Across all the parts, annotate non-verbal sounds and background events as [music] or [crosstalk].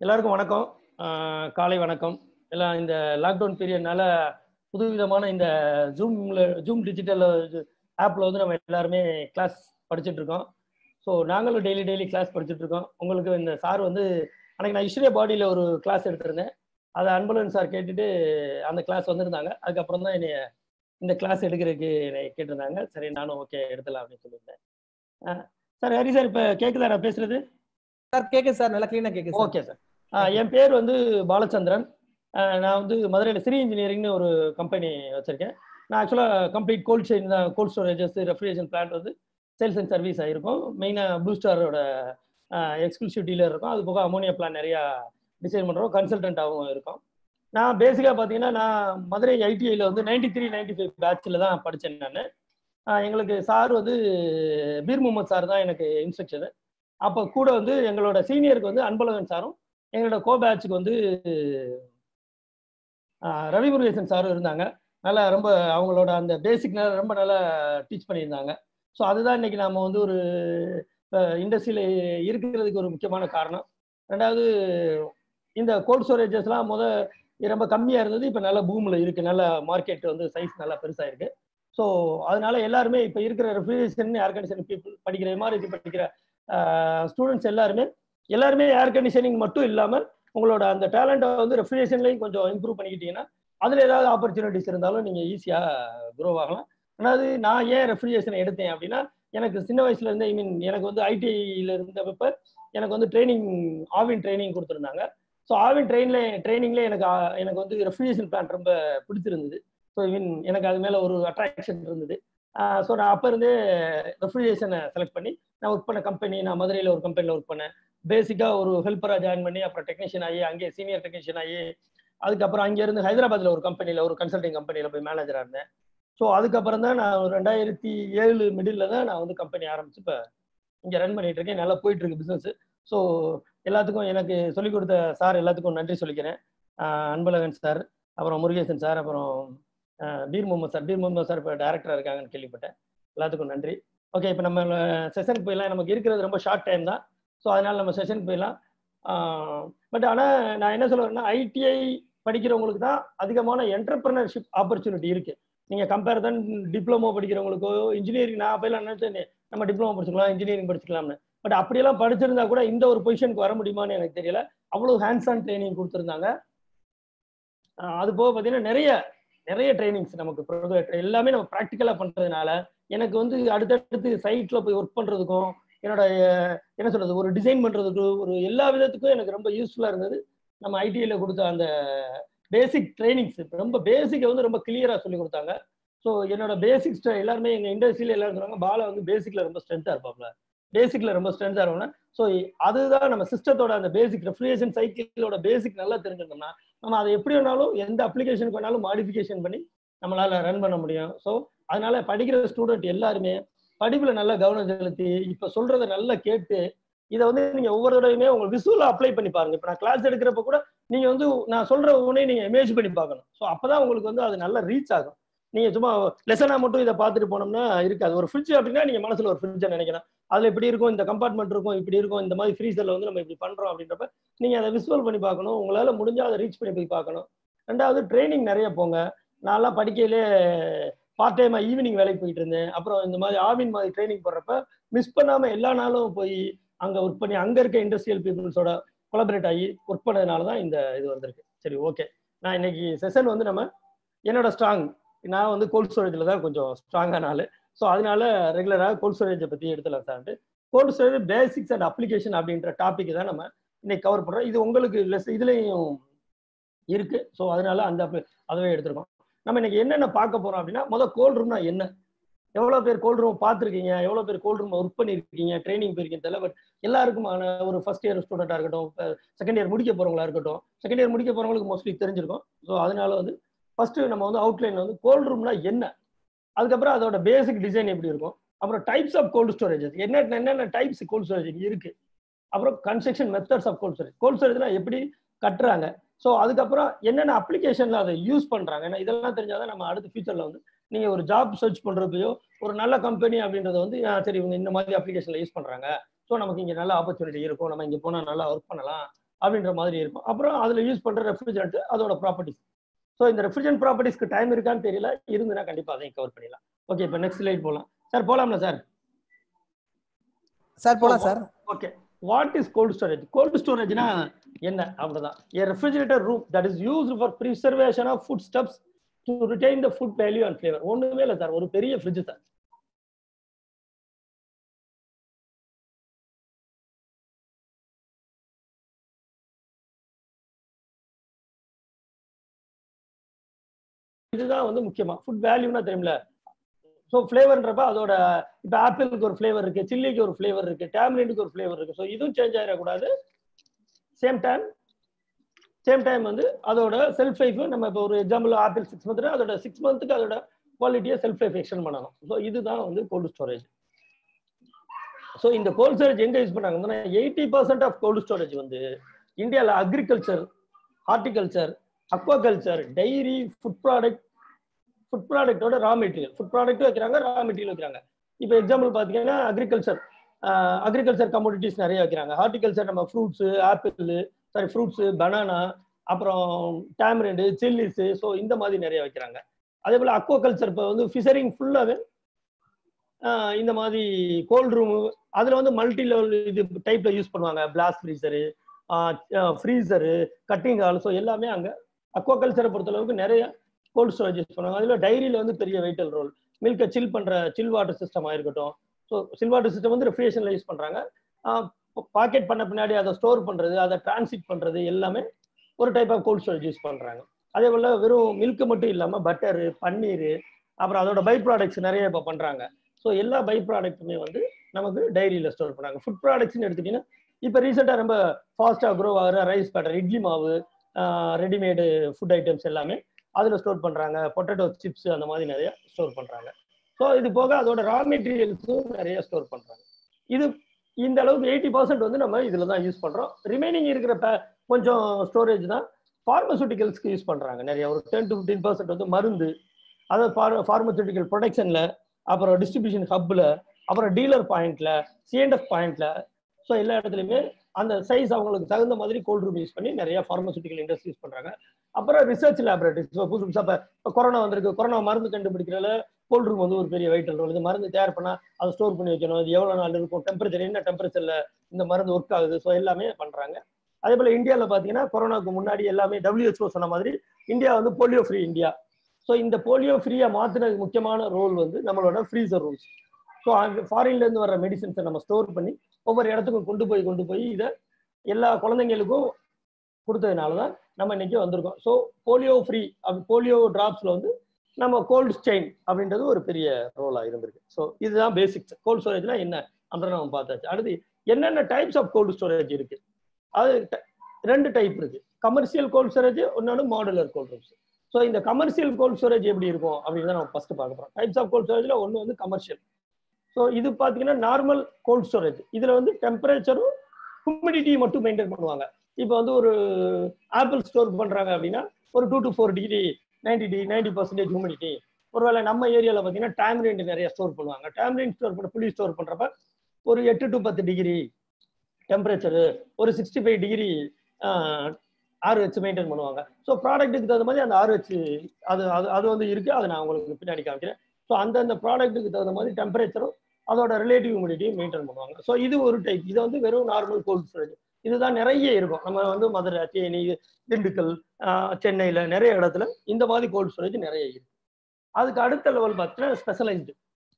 எல்லாருக்கும் வணக்கம். காலை வணக்கம். எல்லாம் இந்த லாக்டவுன் பீரியட்னால புதுவிதமான இந்த ஜூம்ல ஜூம் டிஜிட்டல் ஆப்ல வந்து நம்ம எல்லாருமே கிளாஸ் படிச்சுட்டு இருக்கோம் ஸோ நாங்களும் டெய்லி டெய்லி கிளாஸ் படிச்சுட்டு இருக்கோம் உங்களுக்கு இந்த சார் வந்து அன்னைக்கு நான் இஸ்ரே பாடியில் ஒரு கிளாஸ் எடுத்திருந்தேன். அதை அன்புலன் சார் கேட்டுட்டு அந்த கிளாஸ் வந்திருந்தாங்க. அதுக்கப்புறம் தான் என்னை இந்த கிளாஸ் எடுக்கிறதுக்கு என்னை கேட்டிருந்தாங்க. சரி நானும் ஓகே எடுத்துலாம் அப்படின்னு சொல்லியிருந்தேன். சார் ஹரி சார் இப்போ கேட்குதா நான் பேசுறது? சார் கேக்குது சார் நல்லா கிளீனா கேக்குது சார். ஓகே சார் என் பேர் வந்து பாலச்சந்திரன். நான் வந்து மதுரையில் சிறி இன்ஜினியரிங்னு ஒரு கம்பெனி வச்சிருக்கேன். நான் ஆக்சுவலாக கம்ப்ளீட் கோல்ட் செயின் தான் கோல்ட் ஸ்டோரேஜஸ் ரெஃப்ரிஜரேஷன் பிளான்ட் வந்து சேல்ஸ் அண்ட் சர்வீஸ் ஆகிருக்கும் மெயினாக ப்ளூ ஸ்டாரோட எக்ஸ்க்ளூசிவ் டீலர் இருக்கும். அது போக அமோனியா பிளான் நிறையா டிசைன் பண்ணுறோம் கன்சல்டண்ட்டாகவும் இருக்கும். நான் பேசிக்காக பார்த்தீங்கன்னா நான் மதுரை ஐடிஐயில் வந்து நைன்டி த்ரீ நைன்டி ஃபைவ் பேட்சில் தான் படித்தேன் நான். எங்களுக்கு சார் வந்து பீர் முகமது சார் தான் எனக்கு இன்ஸ்ட்ரக்ஷனு அப்போ கூட வந்து எங்களோட சீனியருக்கு வந்து அன்பழகன் சாரும் எங்களோட கோ பேட்சுக்கு வந்து ரவி முருகேசன் சாரும் இருந்தாங்க. நல்லா ரொம்ப அவங்களோட அந்த பேசிக் ரொம்ப நல்லா டீச் பண்ணியிருந்தாங்க. ஸோ அதுதான் இன்னைக்கு நாம் வந்து ஒரு இண்டஸ்ட்ரியில் இருக்கிறதுக்கு ஒரு முக்கியமான காரணம். ரெண்டாவது இந்த கோல்ட் ஸ்டோரேஜஸ்லாம் முத ரொம்ப கம்மியாக இருந்தது இப்போ நல்ல பூமில் இருக்குது நல்ல மார்க்கெட் வந்து சைஸ் நல்லா பெருசாக இருக்குது ஸோ அதனால எல்லாருமே இப்போ இருக்கிற ரெஃப்ரிஜரேஷன் ஏர் கண்டிஷன் பீப்புள் படிக்கிற எம்ஆர்ஐசி படிக்கிற ஸ்டூடெண்ட்ஸ் எல்லாருமே எல்லாருமே ஏர் கண்டிஷனிங் மட்டும் இல்லாமல் உங்களோட அந்த டேலண்ட்டை வந்து ரெஃப்ரிஜரேஷன்லையும் கொஞ்சம் இம்ப்ரூவ் பண்ணிக்கிட்டீங்கன்னா அதில் ஏதாவது ஆப்பர்ச்சுனிட்டிஸ் இருந்தாலும் நீங்கள் ஈஸியாக க்ரோ ஆகலாம். அதாவது நான் ஏன் ரெஃப்ரிஜரேஷன் எடுத்தேன் அப்படின்னா எனக்கு சின்ன வயசுல இருந்தே ஐ மீன் எனக்கு வந்து ஐடிஐயில் இருந்தப்ப எனக்கு வந்து ட்ரைனிங் ஆவின் ட்ரைனிங் கொடுத்துருந்தாங்க. ஸோ ஆவின் ட்ரெயினில் ட்ரைனிங்ல எனக்கு எனக்கு வந்து ரெஃப்ரிஜரேஷன் பிளான் ரொம்ப பிடிச்சிருந்தது. ஸோ ஐ மீன் எனக்கு அது மேலே ஒரு அட்ராக்ஷன் இருந்தது. ஸோ நான் அப்போ இருந்தே ரெஃப்ரிஜரேஷனை செலக்ட் பண்ணி நான் ஒர்க் பண்ண கம்பெனி நான் மதுரையில் ஒரு கம்பெனியில் ஒர்க் பண்ணேன். பேசிக்காக ஒரு ஹெல்ப்பராக ஜாயின் பண்ணி அப்புறம் டெக்னீஷியன் ஆகி அங்கேயே சீனியர் டெக்னீஷியன் ஆகி அதுக்கப்புறம் அங்கேருந்து ஹைதராபாத்தில் ஒரு கம்பெனியில் ஒரு கன்சல்டிங் கம்பெனியில் போய் மேனேஜராக இருந்தேன். ஸோ அதுக்கப்புறம் தான் நான் ஒரு ரெண்டாயிரத்தி ஏழு மிடில் தான் நான் வந்து கம்பெனி ஆரம்பிச்சு இப்போ இங்கே ரன் பண்ணிட்டு இருக்கேன். நல்லா போயிட்டு இருக்கு பிஸ்னஸ் ஸோ எல்லாத்துக்கும் எனக்கு சொல்லிக் கொடுத்த சார் எல்லாத்துக்கும் நன்றி சொல்லிக்கிறேன். அன்பழகன் சார் அப்புறம் முருகேசன் சார் அப்புறம் பீர் முகமது சார் பீர் முகமது சார் இப்போ டேரக்டராக இருக்காங்கன்னு கேள்விப்பட்டேன். எல்லாத்துக்கும் நன்றி. ஓகே இப்போ நம்ம செஷனுக்கு போயிடலாம். நமக்கு இருக்கிறது ரொம்ப ஷார்ட் டைம் தான். ஸோ அதனால் நம்ம செஷனுக்கு போயிடலாம். பட் ஆனால் நான் என்ன சொல்ல வரேன்னா ஐடிஐ படிக்கிறவங்களுக்கு தான் அதிகமான என்டர்பிரினர்ஷிப் ஆப்பர்ச்சுனிட்டி இருக்குது நீங்கள் கம்பேர் தன் டிப்ளமோ படிக்கிறவங்களுக்கோ இன்ஜினியரிங் நான் அப்போலாம் நினச்சேன் நம்ம டிப்ளமோ படிச்சுக்கலாம் இன்ஜினியரிங் படிச்சுக்கலாம்னு பட் அப்படியெல்லாம் படிச்சிருந்தா கூட இந்த ஒரு பொசிஷனுக்கு வர முடியுமான்னு எனக்கு தெரியல. அவ்வளோ ஹேண்ட்ஸ் ஆன் ட்ரைனிங் கொடுத்துருந்தாங்க அது போக பார்த்தீங்கன்னா நிறைய நிறைய ட்ரைனிங்ஸ் நமக்கு எல்லாமே நம்ம ப்ராக்டிக்கலாக பண்றதுனால எனக்கு வந்து அடுத்தடுத்து சைட்ல போய் ஒர்க் பண்றதுக்கும் என்னோட என்ன சொல்றது ஒரு டிசைன் பண்றதுக்கு ஒரு எல்லா விதத்துக்கும் எனக்கு ரொம்ப யூஸ்ஃபுல்லா இருந்தது. நம்ம ஐடிஐல கொடுத்த அந்த பேசிக் ட்ரைனிங்ஸ் ரொம்ப பேசிக்கை வந்து ரொம்ப கிளியரா சொல்லி கொடுத்தாங்க. ஸோ என்னோட பேசிக்ஸ் எல்லாருமே எங்க இண்டஸ்ட்ரியில எல்லாரும் சொன்னாங்க பாலா வந்து பேசிக்ல ரொம்ப ஸ்ட்ரென்த்தா இருப்பாப்ல. பேசிக்ல ரொம்ப ஸ்ட்ரென்த்தா இருப்பாங்க ஸோ அதுதான் நம்ம சிஸ்டத்தோட அந்த பேசிக் ரெஃப்ரிஜரேஷன் சைக்கிளோட பேசிக் நல்லா தெரிஞ்சிருந்தோம்னா நம்ம அதை எப்படி வேணாலும் எந்த அப்ளிகேஷனுக்கு வேணாலும் மாடிஃபிகேஷன் பண்ணி நம்மளால ரன் பண்ண முடியும். ஸோ அதனால படிக்கிற ஸ்டூடெண்ட் எல்லாருமே படிப்புல நல்லா கவனம் செலுத்தி இப்ப சொல்றத நல்லா கேட்டு இதை வந்து நீங்க ஒவ்வொரு தடவையுமே உங்க விசுவலா அப்ளை பண்ணி பாருங்க. இப்ப நான் கிளாஸ் எடுக்கிறப்ப கூட நீங்க வந்து நான் சொல்ற உடனே நீங்க இமேஜ் பண்ணி பார்க்கணும். ஸோ அப்பதான் உங்களுக்கு வந்து அது நல்லா ரீச் ஆகும். நீங்க சும்மா லெசனா மட்டும் இதை பார்த்துட்டு போனோம்னா இருக்காது. ஒரு ஃப்ரிட்ஜ் அப்படின்னா நீங்க மனசுல ஒரு ஃப்ரிட்ஜை நினைக்கணும். அதுல இப்படி இருக்கும் இந்த கம்பார்ட்மெண்ட் இருக்கும் இப்படி இருக்கும் இந்த மாதிரி ஃப்ரீசர்ல வந்து நம்ம இப்படி பண்றோம் அப்படின்றப்ப நீங்க அதை விசுவல் பண்ணி பார்க்கணும். உங்களால முடிஞ்சா அதை ரீச் பண்ணி போய் பார்க்கணும். ரெண்டாவது ட்ரைனிங் நிறைய போங்க. நான்லாம் படிக்கையிலே பார்ட் டைமா ஈவினிங் வேலைக்கு போயிட்டு இருந்தேன். அப்புறம் இந்த மாதிரி ஆவின் மாதிரி ட்ரைனிங் போடுறப்ப மிஸ் பண்ணாம எல்லா நாளும் போய் அங்க ஒர்க் பண்ணி அங்க இருக்க இண்டஸ்ட்ரியல் பீப்புள்ஸோட கொலபரேட் ஆகி ஒர்க் பண்ணதுனால தான் இந்த இது வந்திருக்கு. சரி ஓகே நான் இன்னைக்கு செஷன் வந்து நம்ம என்னோட ஸ்ட்ராங் நான் வந்து கோல்ட் ஸ்டோரேஜில் தான் கொஞ்சம் ஸ்ட்ராங்கான ஆள். ஸோ அதனால ரெகுலராக கோல்ட் ஸ்டோரேஜை பற்றி எடுத்துலாம் chart cold storage basics and application அப்படின்ற டாபிக் தான் நம்ம இன்னைக்கு கவர் பண்ணுறோம் இது உங்களுக்கு லெஸ் இதுலேயும் இருக்குது ஸோ அதனால அந்த அதவே அதுவே நம்ம இன்னைக்கு என்னென்ன பார்க்க போகிறோம் அப்படின்னா முதல் கோல்ட் ரூம்னா என்ன? எவ்வளோ பேர் கோல்ட் ரூம் பார்த்துருக்கீங்க? எவ்வளோ பேர் கோல்ட் ரூம் ஒர்க் பண்ணியிருக்கீங்க ட்ரைனிங் போயிருக்கீங்க? தெரியல பட் எல்லாருக்குமான ஒரு ஃபர்ஸ்ட் இயர் ஸ்டூடெண்ட்டாக இருக்கட்டும் செகண்ட் இயர் முடிக்க போறவங்களா இருக்கட்டும் செகண்ட் இயர் முடிக்க போகிறவங்களுக்கு மோஸ்ட்லி தெரிஞ்சிருக்கும். ஸோ அதனால வந்து ஃபர்ஸ்ட் நம்ம வந்து அவுட்லைன் வந்து கோல்ட் ரூம்னா என்ன? அதுக்கப்புறம் அதோட பேசிக் டிசைன் எப்படி இருக்கும்? அப்புறம் டைப்ஸ் ஆஃப் கோல்ட் ஸ்டோரேஜஸ் என்ன என்னென்ன டைப்ஸ் கோல்டு ஸ்டோரேஜ் இருக்கு? அப்புறம் construction methods of cold storage cold ஸ்டோரேஜ்லாம் எப்படி கட்டுறாங்க? ஸோ அதுக்கப்புறம் என்னென்ன அப்ளிகேஷன்ல அதை யூஸ் பண்றாங்க? ஏன்னா இதெல்லாம் தெரிஞ்சாதான் நம்ம அடுத்த ஃபியூச்சர்ல வந்து நீங்க ஒரு ஜாப் சர்ச் பண்றப்பையோ ஒரு நல்ல கம்பெனி அப்படின்றத வந்து சரி இவங்க இந்த மாதிரி அப்ளிகேஷன்ல யூஸ் பண்றாங்க. ஸோ நமக்கு இங்கே நல்ல ஆப்பர்ச்சுனிட்டி இருக்கும். நம்ம இங்கே போனால் நல்லா ஒர்க் பண்ணலாம். அப்படின்ற மாதிரி இருக்கும். அப்புறம் அதில் யூஸ் பண்ணுற ரெஃப்ரிஜரண்ட் அதோட ப்ராப்பர்ட்டிஸ் ஸோ இந்த ரெஃப்ரிஜரண்ட் ப்ராப்பர்ட்டிஸ்க்கு டைம் இருக்கான்னு தெரியல. இருந்துன்னா கண்டிப்பாக அதையும் கவர் பண்ணிடலாம். ஓகே இப்போ நெக்ஸ்ட் லைட் போகலாம் சார் போகலாம்ல சார் சார் போலாம் sir okay what is cold storage cold ஸ்டோரேஜ்னா என்ன? அப்படிதான் a refrigerator room that is used for preservation of foodstuffs to retain the food value and flavor. ஒண்ணுமே இல்லை sir ஒரு பெரிய ஃப்ரிட்ஜ் சார் இதுதான் வந்து முக்கியமா. ஃபுட் வேல்யூனா தெரியும்ல? ஸோ ஃப்ளேவர்ன்றப்ப அதோட இப்போ ஆப்பிளுக்கு ஒரு ஃப்ளேவர் இருக்கு சில்லிக்கு ஒரு ஃப்ளேவர் இருக்கு டேம்லினுக்கு ஒரு ஃப்ளேவர் இருக்கு. ஸோ இதுவும் சேஞ்ச் ஆகிடக்கூடாது சேம் டைம் சேம் டைம் வந்து அதோட செல்ஃப் லைஃப் நம்ம இப்போ ஒரு எக்ஸாம்பிள் ஆப்பிள் சிக்ஸ் மந்த்னா அதோட சிக்ஸ் மந்த்துக்கு அதோட குவாலிட்டியை செல்ஃப் லைஃப் எக்ஸ்டெண்ட் பண்ணணும். ஸோ இதுதான் வந்து கோல்டு ஸ்டோரேஜ் ஸோ இந்த கோல்டு ஸ்டோரேஜ் எங்கே யூஸ் பண்ணாங்கன்னா eighty percent of cold storage வந்து இந்தியாவில் agriculture horticulture aquaculture dairy food product food ப்ராடக்ட்டோட raw material food ப்ராடக்ட்டும் வைக்கிறாங்க ரா மெட்டீரியல் வைக்கிறாங்க. இப்போ எக்ஸாம்பிள் பார்த்தீங்கன்னா அக்ரிகல்ச்சர் அக்ரிகல்ச்சர் கமோடிட்டிஸ் நிறைய வைக்கிறாங்க. ஹார்டிகல்ச்சர் நம்ம fruits apple sorry fruits banana அப்புறம் டேம்ரெண்டு சில்லிஸு ஸோ இந்த மாதிரி நிறைய வைக்கிறாங்க. அதே போல் அக்வாகல்ச்சர் இப்போ வந்து ஃபிஷரிங் ஃபுல்லாகவே இந்த மாதிரி கோல்ட் ரூமு அதில் வந்து மல்டி லெவல் இது டைப்பில் யூஸ் பண்ணுவாங்க. Blast freezer freezer cutting hall so எல்லாமே அங்கே அக்வாகல்ச்சரை பொறுத்தளவுக்கு நிறைய கோல்ட் ஸ்டோரேஜ் யூஸ் பண்ணுவாங்க அதில் டைரியில் வந்து பெரிய வெயிட்டல் ரோல் மில்கை சில் பண்ணுற சில் வாட்டர் சிஸ்டமாக இருக்கட்டும் ஸோ சில் வாட்டர் சிஸ்டம் வந்து ரெஃப்ரிஜரேஷனில் யூஸ் பண்ணுறாங்க பாக்கெட் பண்ண பின்னாடி அதை ஸ்டோர் பண்ணுறது அதை டிரான்சிட் பண்ணுறது எல்லாமே ஒரு type of cold storage use பண்ணுறாங்க அதே போல் வெறும் மில்க் மட்டும் இல்லாமல் பட்டரு பன்னீர் அப்புறம் அதோட பை ப்ராடக்ட்ஸ் நிறைய இப்போ பண்ணுறாங்க ஸோ எல்லா பை ப்ராடக்ட்டுமே வந்து நமக்கு டைரியில் ஸ்டோர் பண்ணாங்க. ஃபுட் ப்ராடக்ட்ஸ்னு எடுத்துட்டீங்கன்னா இப்போ ரீசெண்டாக ரொம்ப ஃபாஸ்ட்டாக க்ரோ ஆகிற ரைஸ் பேட்டர் இட்லி மாவு ரெடிமேடு ஃபுட் ஐட்டம்ஸ் எல்லாமே அதில் ஸ்டோர் பண்ணுறாங்க பொட்டேட்டோ சிப்ஸ் அந்த மாதிரி நிறைய ஸ்டோர் பண்ணுறாங்க ஸோ இது போக அதோட ரா மெட்டீரியல்ஸும் நிறைய ஸ்டோர் பண்ணுறாங்க இது இந்த அளவுக்கு எயிட்டி பர்சன்ட் வந்து நம்ம இதில் தான் யூஸ் பண்ணுறோம் ரிமைனிங் இருக்கிற கொஞ்சம் ஸ்டோரேஜ் தான் ஃபார்மசூட்டிக்கல்ஸ்க்கு யூஸ் பண்ணுறாங்க நிறைய ஒரு டென் டு ஃபிஃப்டீன் பர்சன்ட் வந்து மருந்து அதாவது ஃபார் ஃபார்மசூட்டிக்கல் ப்ரொடக்ஷனில் அப்புறம் டிஸ்ட்ரிபியூஷன் ஹப்பில் அப்புறம் டீலர் பாயிண்ட்ல சிஎன்எஃப் பாயிண்ட்ல ஸோ எல்லா இடத்துலையுமே அந்த சைஸ் அவங்களுக்கு தகுந்த மாதிரி கோல்ட் ரூம் யூஸ் பண்ணி நிறைய ஃபார்மசூட்டிக்கல் இண்டஸ்ட்ரீஸ் யூஸ் பண்ணுறாங்க அப்புறம் ரிசர்ச் லேபரேட்டரிஸ் இப்போ புதுசு புதுசாக இப்போ கொரோனா வந்திருக்கு. கொரோனா மருந்து கண்டுபிடிக்கிறதுல கோல்ட் ரூம் வந்து ஒரு பெரிய வைட்டல் ரோல் இது மருந்து தயார் பண்ணால் அதை ஸ்டோர் பண்ணி வைக்கணும். அது எவ்வளோ நாள் இருக்கும்? டெம்பரேச்சர் என்ன டெம்பரேச்சரில் இந்த மருந்து ஒர்க் ஆகுது? ஸோ எல்லாமே பண்ணுறாங்க அதே போல் இந்தியாவில் பார்த்தீங்கன்னா கொரோனாக்கு முன்னாடி எல்லாமே டபிள்யூஹெச்ஓ சொன்ன மாதிரி இந்தியா வந்து போலியோ ஃப்ரீ இந்தியா. ஸோ இந்த போலியோ ஃப்ரீயாக மாற்றினதுக்கு முக்கியமான ரோல் வந்து நம்மளோட ஃப்ரீசர் ரூல்ஸ் ஸோ அங்கே ஃபாரின்லேருந்து வர மெடிசின்ஸை நம்ம ஸ்டோர் பண்ணி ஒவ்வொரு இடத்துக்கும் கொண்டு போய் கொண்டு போய் இதை எல்லா குழந்தைங்களுக்கும் கொடுத்ததுனால தான் நம்ம இன்னைக்கு வந்திருக்கோம். ஸோ போலியோ ஃப்ரீ அப்படி போலியோ டிராப்ஸில் வந்து நம்ம கோல்டு ஸ்டெயின் அப்படின்றது ஒரு பெரிய ரோலாக இருந்திருக்கு. ஸோ இதுதான் பேசிக்ஸ் கோல்டு ஸ்டோரேஜ்னா என்ன? அப்படின்னு நம்ம பார்த்தாச்சு. அடுத்து என்னென்ன டைப்ஸ் ஆஃப் கோல்டு ஸ்டோரேஜ் இருக்கு? அது ரெண்டு டைப் இருக்கு. கமர்ஷியல் கோல்டு ஸ்டோரேஜ் இன்னொன்று மாடுலர் கோல்டு ரூம்ஸ் ஸோ இந்த கமர்ஷியல் கோல்டு ஸ்டோரேஜ் எப்படி இருக்கும்? அப்படின்னு தான் நம்ம ஃபர்ஸ்ட் பார்க்க போகிறோம் டைப்ஸ் ஆஃப் கோல்டு ஸ்டோரேஜில் ஒன்று வந்து கமர்ஷியல் ஸோ இது பார்த்தீங்கன்னா நார்மல் கோல்ட் ஸ்டோரேஜ் இதில் வந்து டெம்பரேச்சரும் ஹியூமிடிட்டி மட்டும் மெயின்டைன் பண்ணுவாங்க. இப்போ வந்து ஒரு ஆப்பிள் ஸ்டோர் பண்ணுறாங்க அப்படின்னா ஒரு two to four degree ninety degree ninety percentage humidity ஒருவேளை நம்ம ஏரியாவில் பார்த்தீங்கன்னா டேம்ரிண்ட் நிறைய ஸ்டோர் பண்ணுவாங்க. டேம்ரிண்ட் ஸ்டோர் பண்ண புளி ஸ்டோர் பண்ணுறப்ப ஒரு எட்டு டு பத்து டிகிரி டெம்பரேச்சரு ஒரு சிக்ஸ்டி ஃபைவ் டிகிரி ஆறு வச்சு மெயின்டைன் பண்ணுவாங்க. ஸோ ப்ராடக்ட்டுக்கு தகுந்த மாதிரி அந்த ஆறு வச்சு அது அது அது வந்து இருக்குது அதை நான் உங்களுக்கு பின்னாடி காமிக்கிறேன். ஸோ அந்தந்த ப்ராடக்ட்டுக்கு தகுந்த மாதிரி டெம்பரேச்சரும் அதோட ரிலேட்டிவ் ஹியூமிடிட்டியும் மெயின்டைன் பண்ணுவாங்க. ஸோ இது ஒரு டைப் இது வந்து வெறும் நார்மல் கோல்ட் ஸ்டோரேஜ் இதுதான் நிறைய இருக்கும். நம்ம வந்து மதுரை தேனி திண்டுக்கல் சென்னையில் நிறைய இடத்துல இந்த மாதிரி கோல்ட் ஸ்டோரேஜ் நிறைய இருக்கு. அதுக்கு அடுத்த லெவல் பார்த்தீங்கன்னா ஸ்பெஷலைஸ்டு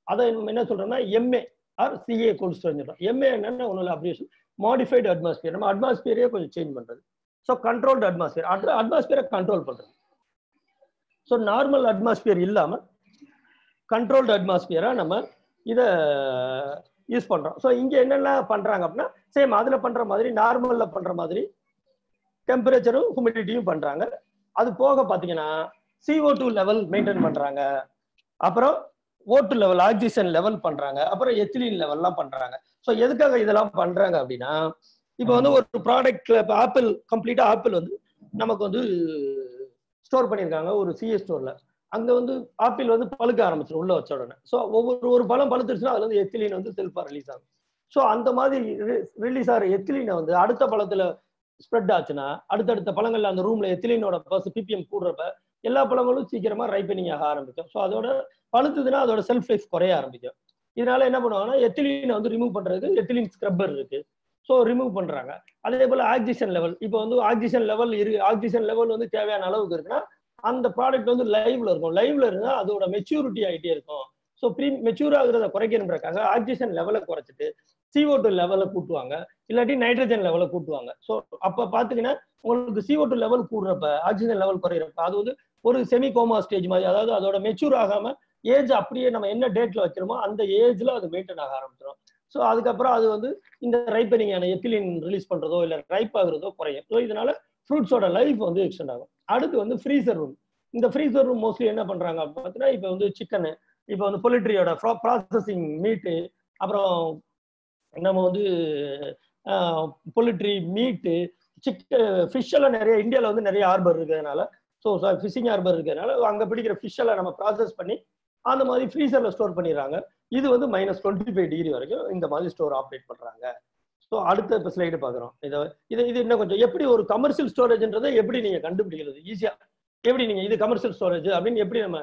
அதை நம்ம என்ன சொல்றோம்னா MA or CA cold storage சொல்றோம். எம்ஏ என்னென்ன ஒன்றும் அப்ரிவேஷன் மாடிஃபைடு அட்மாஸ்பியர் நம்ம அட்மாஸ்பியரே கொஞ்சம் சேஞ்ச் பண்ணுறது ஸோ கண்ட்ரோல்டு அட்மாஸ்பியர் அட்மாஸ்பியரை கண்ட்ரோல் பண்ணுறது ஸோ நார்மல் அட்மாஸ்பியர் இல்லாமல் கண்ட்ரோல்டு அட்மாஸ்பியராக நம்ம இதை யூஸ் பண்றோம். ஸோ இங்க என்னெல்லாம் பண்றாங்க அப்படின்னா சேம் அதுல பண்ற மாதிரி நார்மல்ல பண்ற மாதிரி டெம்பரேச்சரும் ஹியூமிடிட்டியும் பண்றாங்க. அது போக பாத்தீங்கன்னா CO2 டூ லெவல் மெயின்டைன் பண்றாங்க. அப்புறம் ஓட்டு லெவல் ஆக்சிஜன் லெவல் பண்றாங்க. அப்புறம் எத்திலின் லெவல்லாம் பண்றாங்க. ஸோ எதுக்காக இதெல்லாம் பண்றாங்க அப்படின்னா இப்போ வந்து ஒரு ப்ராடக்ட்ல இப்போ ஆப்பிள் கம்ப்ளீட்டா ஆப்பிள் வந்து நமக்கு வந்து ஸ்டோர் பண்ணியிருக்காங்க ஒரு சிஏ ஸ்டோர்ல அங்க வந்து ஆப்பிள் வந்து பழுக்க ஆரம்பிச்சிடும் உள்ள வச்ச உடனே. ஸோ ஒவ்வொரு ஒரு பழம் பழுத்துருச்சுன்னா அதுல இருந்து எத்திலின் வந்து செல்ஃபா ரிலீஸ் ஆகும். ஸோ அந்த மாதிரி ரிலீஸ் ஆகிற எத்திலீனை வந்து அடுத்த பழத்துல ஸ்ப்ரெட் ஆச்சுன்னா அடுத்தடுத்த பழங்கள்ல அந்த ரூம்ல எத்திலீனோட பஸ் பிபிஎம் கூடுறப்ப எல்லா பழங்களும் சீக்கிரமா ரைப்பனிங் ஆக ஆரம்பிக்கும். ஸோ அதோட பழுத்துதுன்னா அதோட செல்ஃப் லைஃப் குறைய ஆரம்பிக்கும். இதனால என்ன பண்ணுவாங்கன்னா எத்திலீனை வந்து ரிமூவ் பண்றதுக்கு எத்திலின் ஸ்க்ரப்பர் இருக்கு. ஸோ ரிமூவ் பண்றாங்க. அதே போல ஆக்சிஜன் லெவல் இப்போ வந்து ஆக்சிஜன் லெவல் இரு ஆக்சிஜன் லெவல் வந்து தேவையான அளவுக்கு இருக்குன்னா அந்த ப்ராடக்ட் வந்து லைவ்ல இருக்கும். லைவ்ல இருந்தா அதோட மெச்சூரிட்டி ஆகிட்டே இருக்கும். ஸோ ப்ரீ மெச்சூர் ஆகுறத குறைக்கணுன்றக்காக ஆக்சிஜன் லெவலை குறைச்சிட்டு சிஓ டூ லெவலை கூட்டுவாங்க. இல்லாட்டி நைட்ரஜன் லெவலை கூட்டுவாங்க. ஸோ அப்போ பார்த்தீங்கன்னா உங்களுக்கு சிஓ டூ லெவல் கூடுறப்ப ஆக்சிஜன் லெவல் குறையிறப்ப அது வந்து ஒரு செமி கோமா ஸ்டேஜ் மாதிரி அதாவது அதோட மெச்சூர் ஆகாம ஏஜ் அப்படியே நம்ம என்ன டேட்ல வைக்கிறோமோ அந்த ஏஜ்ல அது மெயின்டைன் ஆக ஆரம்பிச்சிடும் ஸோ அதுக்கப்புறம் அது வந்து இந்த ரைப்பனிங் எத்திலின் ரிலீஸ் பண்றதோ இல்லை ரைப் ஆகுறதோ குறையும். ஸோ இதனால ஃப்ரூட்ஸோட லைஃப் வந்து எக்ஸ்டெண்ட் ஆகும். அடுத்து வந்து ஃப்ரீசர் ரூம் இந்த ஃப்ரீசர் ரூம் மோஸ்ட்லி என்ன பண்ணுறாங்க பார்த்தீங்கன்னா இப்போ வந்து சிக்கனு இப்போ வந்து பொலிட்ரியோட ப்ராசஸிங் மீட்டு அப்புறம் நம்ம வந்து பொலிட்ரி மீட்டு சிக்க ஃபிஷ்ஷெல்லாம் நிறைய இந்தியாவில் வந்து நிறைய ஹார்பர் இருக்கிறதுனால ஸோ ஃபிஷிங் ஹார்பர் இருக்கிறதுனால அங்கே பிடிக்கிற ஃபிஷ்ஷெல்லாம் நம்ம ப்ராசஸ் பண்ணி அந்த மாதிரி ஃப்ரீசரில் ஸ்டோர் பண்ணிடுறாங்க. இது வந்து மைனஸ் டுவெண்ட்டி ஃபைவ் டிகிரி வரைக்கும் இந்த மாதிரி ஸ்டோர் ஆப்ரேட் பண்ணுறாங்க ஸோ அடுத்த இப்போ ஸ்லைடு பார்க்குறோம். இதை இது இது இன்னும் கொஞ்சம் எப்படி ஒரு கமர்ஷியல் ஸ்டோரேஜ்ன்றதை எப்படி நீங்கள் கண்டுபிடிக்கிறது? ஈஸியாக எப்படி நீங்கள் இது கமர்ஷியல் ஸ்டோரேஜ் அப்படின்னு எப்படி நம்ம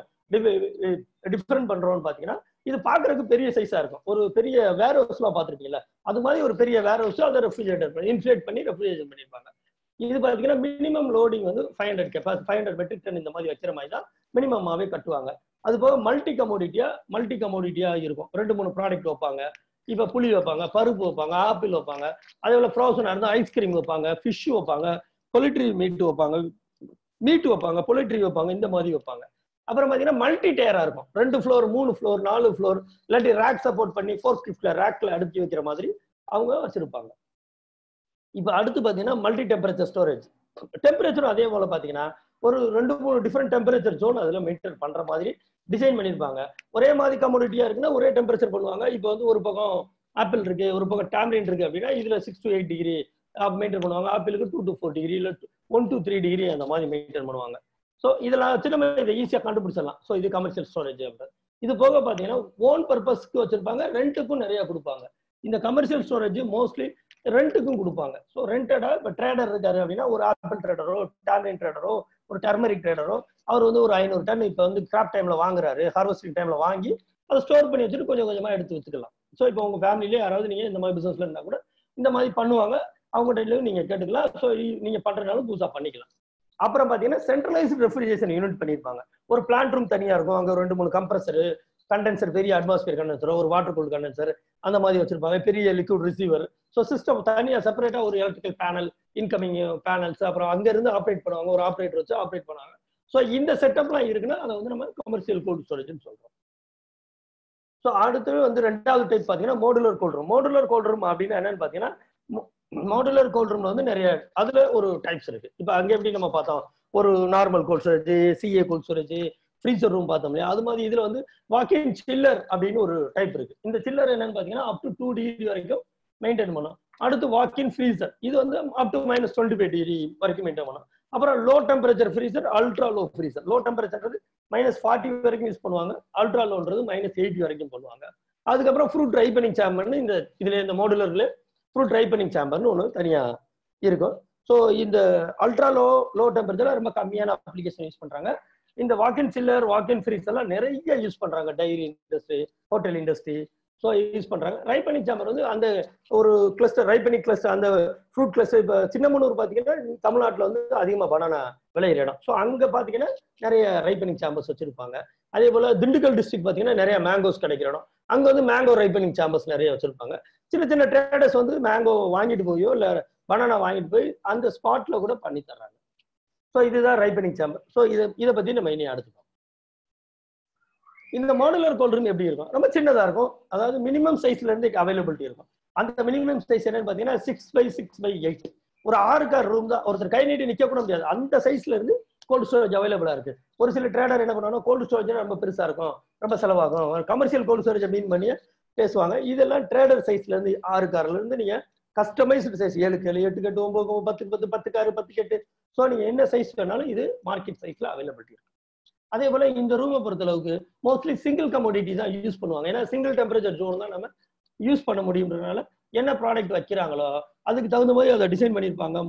டிஃப்ரெண்ட் பண்ணுறோம்னு பார்த்தீங்கன்னா இது பார்க்கறதுக்கு பெரிய சைஸாக இருக்கும். ஒரு பெரிய வேர் ஹவுஸ்லாம் பார்த்துருக்கீங்களா அது மாதிரி ஒரு பெரிய வேர் ஹவுஸ் அதை ரெஃப்ரிஜரேட்டர் பண்ணி இன்ஃபிளேட் பண்ணி ரெஃப்ரிஜரேஷன் பண்ணியிருப்பாங்க இது பார்த்தீங்கன்னா மினிமம் லோடிங் வந்து five hundred capacity five hundred metric ton இந்த மாதிரி வைக்கிற மாதிரி தான் மினிமமாகவே கட்டுவாங்க. அது போக மல்டி கமோடிட்டியா மல்டி கமோடிட்டியா இருக்கும். ரெண்டு மூணு ப்ராடக்ட் வைப்பாங்க. இப்போ புளி வைப்பாங்க பருப்பு வைப்பாங்க ஆப்பிள் வைப்பாங்க. அதே போல ஃப்ரோசனாக இருந்தால் ஐஸ்கிரீம் வைப்பாங்க ஃபிஷ் வைப்பாங்க பொலிட்ரி மீட் வைப்பாங்க மீட் வைப்பாங்க பொலிட்ரி வைப்பாங்க இந்த மாதிரி வைப்பாங்க. அப்புறம் பார்த்தீங்கன்னா மல்டி டயரா இருக்கும். ரெண்டு ஃப்ளோர் மூணு ஃப்ளோர் நாலு ஃப்ளோர் இல்லாட்டி ரேக் சப்போர்ட் பண்ணி ஃபோர் ஸ்கிஃப்ட்ல ரேக்ல அடுக்கி வைக்கிற மாதிரி அவங்க வச்சிருப்பாங்க. இப்போ அடுத்து பார்த்தீங்கன்னா மல்டி டெம்பரேச்சர் ஸ்டோரேஜ் டெம்பரேச்சரும் அதே போல பார்த்தீங்கன்னா ஒரு ரெண்டு மூணு டிஃப்ரெண்ட் டெம்பரேச்சர் ஜோன் அதில் மெயின்டைன் பண்ணுற மாதிரி டிசைன் பண்ணியிருப்பாங்க. ஒரே மாதிரி கமோடிட்டியா இருக்குன்னா ஒரே டெம்பரேச்சர் பண்ணுவாங்க. இப்போ வந்து ஒரு பக்கம் ஆப்பிள் இருக்கு ஒரு பக்கம் டேம்ரின் இருக்கு அப்படின்னா இதுல six to eight degree maintain பண்ணுவாங்க. ஆப்பிளுக்கு டூ டு ஃபோர் டிகிரி இல்லை ஒன் டு த்ரீ டிகிரி அந்த மாதிரி மெயின்டைன் பண்ணுவாங்க. ஸோ இதெல்லாம் வச்சு நம்ம இதை ஈஸியாக கண்டுபிடிச்சிடலாம். ஸோ இது கமர்ஷியல் ஸ்டோரேஜ் இது போக பார்த்தீங்கன்னா ஓன் பர்பஸ்க்கு வச்சிருப்பாங்க. ரெண்ட்டுக்கும் நிறைய கொடுப்பாங்க. இந்த கமர்ஷியல் ஸ்டோரேஜ் மோஸ்ட்லி ரெண்ட்டுக்கும் கொடுப்பாங்க. ஸோ ரெண்டடா இப்போ ட்ரேடர் இருக்காரு அப்படின்னா ஒரு ஆப்பிள் ட்ரேடரோ டேம்ரின் ட்ரேடரோ ஒரு டர்மரிக் ட்ரேடரோ அவர் வந்து ஒரு ஐநூறு டன் இப்போ வந்து கிராப் டைம்ல வாங்குறாரு ஹார்வெஸ்டிங் டைம்ல வாங்கி அதை ஸ்டோர் பண்ணி வச்சுட்டு கொஞ்சம் கொஞ்சமாக எடுத்து வச்சுக்கலாம் ஸோ இப்போ உங்க ஃபேமிலியிலே யாராவது நீங்கள் இந்த மாதிரி பிஸ்னஸ்ல இருந்தால் கூட இந்த மாதிரி பண்ணுவாங்க. அவங்ககிட்ட நீங்கள் கேட்டுக்கலாம். ஸோ நீங்கள் பண்ணுறதுனால புதுசாக பண்ணிக்கலாம். அப்புறம் பார்த்தீங்கன்னா சென்ட்ரலைஸ்டு ரெஃப்ரிஜரேஷன் யூனிட் பண்ணியிருப்பாங்க ஒரு பிளான்ட் ரூம் தனியாக இருக்கும். அங்கே ரெண்டு மூணு கம்ப்ரஸர் கண்டென்சர் பெரிய அட்மாஸ்பியர் கண்டென்சர் ஒரு வாட்டர் கூல் கண்டென்சர் அந்த மாதிரி வச்சிருப்பாங்க. பெரிய லிக்விட் ரிசீவர் ஸோ சிஸ்டம் தனியாக செப்பரேட்டாக ஒரு எலக்ட்ரிக்கல் பேனல் இன்கமிங் பேனல்ஸ் அப்புறம் அங்கேருந்து ஆப்ரேட் பண்ணுவாங்க. ஒரு ஆப்ரேட்டர் வச்சு ஆப்ரேட் பண்ணுவாங்க. ஸோ இந்த செட்டப்லாம் இருக்குன்னா அதை வந்து நம்ம கமர்ஷியல் கோல்டு ஸ்டோரேஜ்னு சொல்றோம். ஸோ அடுத்தது வந்து ரெண்டாவது டைப் பார்த்தீங்கன்னா modular cold room modular cold room அப்படின்னு என்னன்னு பார்த்தீங்கன்னா மாடுலர் கோல்ட் ரூம்ல வந்து நிறைய அதுல ஒரு டைப்ஸ் இருக்கு. இப்போ அங்கே எப்படி நம்ம பார்த்தோம்? ஒரு normal cold storage CA cold storage freezer room பார்த்தோம் இல்லையா? அது மாதிரி இதுல வந்து வாக்கிங் சில்லர் அப்படின்னு ஒரு டைப் இருக்கு. இந்த சில்லர் என்னன்னு பாத்தீங்கன்னா அப் டு டூ டிகிரி வரைக்கும் மெயின்டைன் பண்ணலாம். அடுத்து வாக்கின் ஃப்ரீசர் இது வந்து up to minus twenty five degree வரைக்கும் மெயின்டைன் பண்ணலாம். அப்புறம் low temperature freezer ultra low freezer low டெம்பரேச்சர்ன்றது minus forty வரைக்கும் யூஸ் பண்ணுவாங்க. அல்ட்ரா லோன்றது மைனஸ் எயிட்டி வரைக்கும் பண்ணுவாங்க அதுக்கப்புறம் ஃப்ரூட் ரைப்பனிங் சாம்பர்னு இந்த இதுல இந்த மாடுலரில் ஃப்ரூட் ரைப்பனிங் சாம்பர்னு ஒன்று தனியாக இருக்கும். ஸோ இந்த அல்ட்ரா லோ லோ டெம்பரேச்சர்ல ரொம்ப கம்மியான அப்ளிகேஷன் யூஸ் பண்றாங்க. இந்த வாக்கின் சில்லர் வாக்கின் ஃப்ரீஸ் எல்லாம் நிறைய யூஸ் பண்றாங்க. Dairy industry hotel industry so use பண்றாங்க. ரைப்பனிங் சாம்பர் வந்து அந்த ஒரு கிளஸ்டர் ரைப்பனிங் கிளஸ்டர் அந்த ஃப்ரூட் கிளஸ்டர் இப்போ சின்னமனூர் பார்த்தீங்கன்னா தமிழ்நாட்டில் வந்து அதிகமாக பனானா விளையிற இடம். ஸோ அங்கே பார்த்தீங்கன்னா நிறைய ரைப்பனிங் சாம்பர்ஸ் வச்சிருப்பாங்க. அதே போல் திண்டுக்கல் டிஸ்ட்ரிக்ட் பார்த்தீங்கன்னா நிறைய மேங்கோஸ் கிடைக்கிற இடம். அங்கே வந்து மேங்கோ ரைப்பனிங் சாம்பர்ஸ் நிறைய வச்சிருப்பாங்க. சின்ன சின்ன ட்ரேடர்ஸ் வந்து மேங்கோ வாங்கிட்டு போயோ இல்லை பனானா வாங்கிட்டு போய் அந்த ஸ்பாட்டில் கூட பண்ணி தர்றாங்க. ஸோ இதுதான் ரைப்பனிங் சாம்பர். ஸோ இதை இதை பற்றி நம்ம இனி அடுத்துக்கோம் இந்த மாடுலர் கோல்ட் ரூம் எப்படி இருக்கும்? ரொம்ப சின்னதா இருக்கும். அதாவது மினிமம் சைஸ்ல இருந்து அவைலபிலிட்டி இருக்கும். அந்த மினிமம் சைஸ் என்னன்னு பாத்தீங்கன்னா six by six by eight ஒரு ஆறு கார் ரூம் தான். ஒருத்தர் கை நீட்டி நிக்க கூட முடியாது. அந்த சைஸ்ல இருந்து கோல்டு ஸ்டோரேஜ் அவைலபிளா இருக்கு. ஒரு சில ட்ரேடர் என்ன பண்ணுவாங்க கோல்டு ஸ்டோரேஜ் ரொம்ப பெருசா இருக்கும். ரொம்ப செலவாகும். கமர்ஷியல் கோல்டு ஸ்டோரேஜ் மீன் பண்ணி பேசுவாங்க. இதெல்லாம் ட்ரேடர் சைஸ்ல இருந்து ஆறு கார்ல இருந்து நீங்க கஸ்டமைஸ்டு சைஸ் ஏழு ஏழு எட்டு கட்டு ஒன்பது பத்து பத்து பத்து காரு பத்து கட்டு ஸோ நீங்க என்ன சைஸ் வேணாலும் இது மார்க்கெட் சைஸ்ல அவைலபிலிட்டி இருக்கு. அதே போல இந்த ரூமை பொறுத்த அளவுக்கு மோஸ்ட்லி சிங்கிள் கமோடிட்டி தான் யூஸ் பண்ணுவாங்க. ஏன்னா சிங்கிள் டெம்பரேச்சர் ஜோன் தான் நம்ம யூஸ் பண்ண முடியுன்றதுனால என்ன ப்ராடக்ட் வைக்கிறாங்களோ அதுக்கு தகுந்த மாதிரி அதை டிசைன் பண்ணியிருப்பாங்க.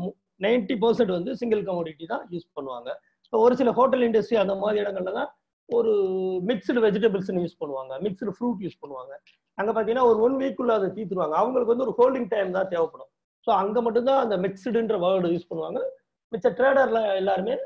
நைன்டி பர்சன்ட் வந்து சிங்கிள் கமோடிட்டி தான் யூஸ் பண்ணுவாங்க. இப்போ ஒரு சில ஹோட்டல் இண்டஸ்ட்ரி அந்த மாதிரி இடங்கள்ல தான் ஒரு மிக்சடு வெஜிடபிள்ஸ் யூஸ் பண்ணுவாங்க. மிக்சடு ஃப்ரூட் யூஸ் பண்ணுவாங்க. அங்கே பார்த்தீங்கன்னா ஒரு ஒன் வீக்குள்ள அதை தீர்த்துருவாங்க அவங்களுக்கு வந்து ஒரு ஹோல்டிங் டைம் தான் தேவைப்படும். ஸோ அங்கே மட்டும்தான் அந்த மிக்சடுன்ற வேர்டு யூஸ் பண்ணுவாங்க. மிச்ச ட்ரேடர்ல எல்லாருமே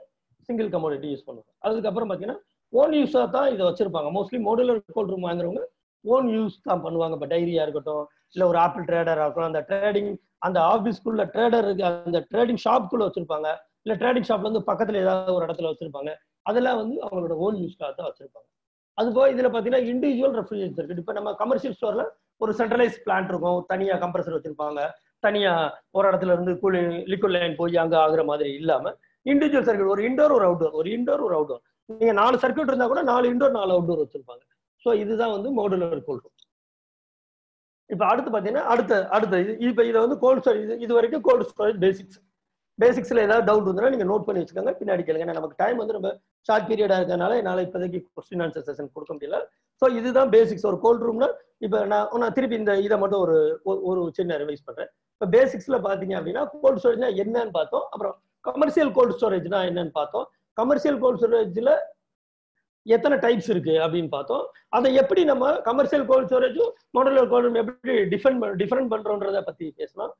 சிங்கிள் கமோடிட்டி யூஸ் பண்ணுவாங்க. அதுக்கப்புறம் பார்த்தீங்கன்னா ஓன் யூஸாக தான் இதை வச்சிருப்பாங்க. மோஸ்ட்லி மாடுலர் கோல்ட் ரூம் வாங்குறவங்க ஓன் யூஸ் தான் பண்ணுவாங்க. இப்போ டைரியா இருக்கட்டும் இல்லை ஒரு ஆப்பிள் ட்ரேடராக இருக்கட்டும் அந்த ட்ரேடிங் அந்த ஆஃபீஸ்க்குள்ள ட்ரேடர் இருக்கு அந்த ட்ரேடிங் ஷாப்குள்ள வச்சிருப்பாங்க. இல்லை ட்ரேடிங் ஷாப்ல வந்து பக்கத்தில் ஏதாவது ஒரு இடத்துல வச்சிருப்பாங்க. அதெல்லாம் வந்து அவங்களோட ஓன் யூஸ்க்காக தான் வச்சிருப்பாங்க. அது போக பார்த்தீங்கன்னா இண்டிவிஜுவல் ரெஃப்ரிஜரேட்டர் இருக்கு. இப்போ நம்ம கமர்ஷியல் ஸ்டோர்ல ஒரு சென்ட்ரலைஸ் பிளான்ட் இருக்கும். தனியாக கம்ப்ரஸர் வச்சிருப்பாங்க. தனியாக ஒரு இடத்துல இருந்து கூலிங் லிக்விட் லைன் போய் அங்கே ஆகுற மாதிரி இல்லாமல் இண்டிவிஜுவல் சர்க்கியூட் ஒரு இண்டோர் ஒரு அவுட்டோர் ஒரு இண்டோர் ஒரு அவுட்டோர் நீங்க நாலு சர்க்கியூட் இருந்தா கூட நாலு இண்டோர் நாலு அவுட்டோர் வச்சிருப்பாங்க. ஸோ இதுதான் வந்து மாடுலர் கோல்ட் ரூம் இப்போ அடுத்து பார்த்தீங்கன்னா அடுத்த அடுத்த இது இப்போ இதை வந்து கோல்ட் ஸ்டோரேஜ் இது இது வரைக்கும் கோல்டு ஸ்டோரேஜ் பேசிக்ஸ் பேசிக்ஸ்ல ஏதாவது டவுட் இருந்ததுன்னா நீங்க நோட் பண்ணி வச்சுக்கோங்க பின்னாடி கேளுங்க. ஏன்னா நமக்கு டைம் வந்து ரொம்ப ஷார்ட் பீரியடாக இருக்கனால என்னால் இப்போதைக்கு கொஸ்டின் ஆன்சர் செஷன் கொடுக்க முடியல. ஸோ இதுதான் பேசிக்ஸ் ஒரு கோல்ட் ரூம்னா இப்போ நான் நான் திருப்பி இந்த இதை மட்டும் ஒரு ஒரு- சின்ன ரிவைஸ் பண்றேன். இப்போ பேசிக்ஸ்ல பாத்தீங்க அப்படின்னா கோல்டு ஸ்டோரேஜ்னா என்னன்னு பார்த்தோம். அப்புறம் கமர்ஷியல் கோல்ட் ஸ்டோரேஜ்னா என்னன்னு பார்த்தோம். கமர்ஷியல் கோல்ட் ஸ்டோரேஜில் எத்தனை டைப்ஸ் இருக்கு அப்படின்னு பார்த்தோம். அதை எப்படி நம்ம கமர்ஷியல் கோல்ட் ஸ்டோரேஜும் மாடுலர் கோல்ட் ரூம் எப்படி டிஃபரெண்ட் டிஃபரெண்ட் பண்றோன்றத பத்தி பேசலாம்.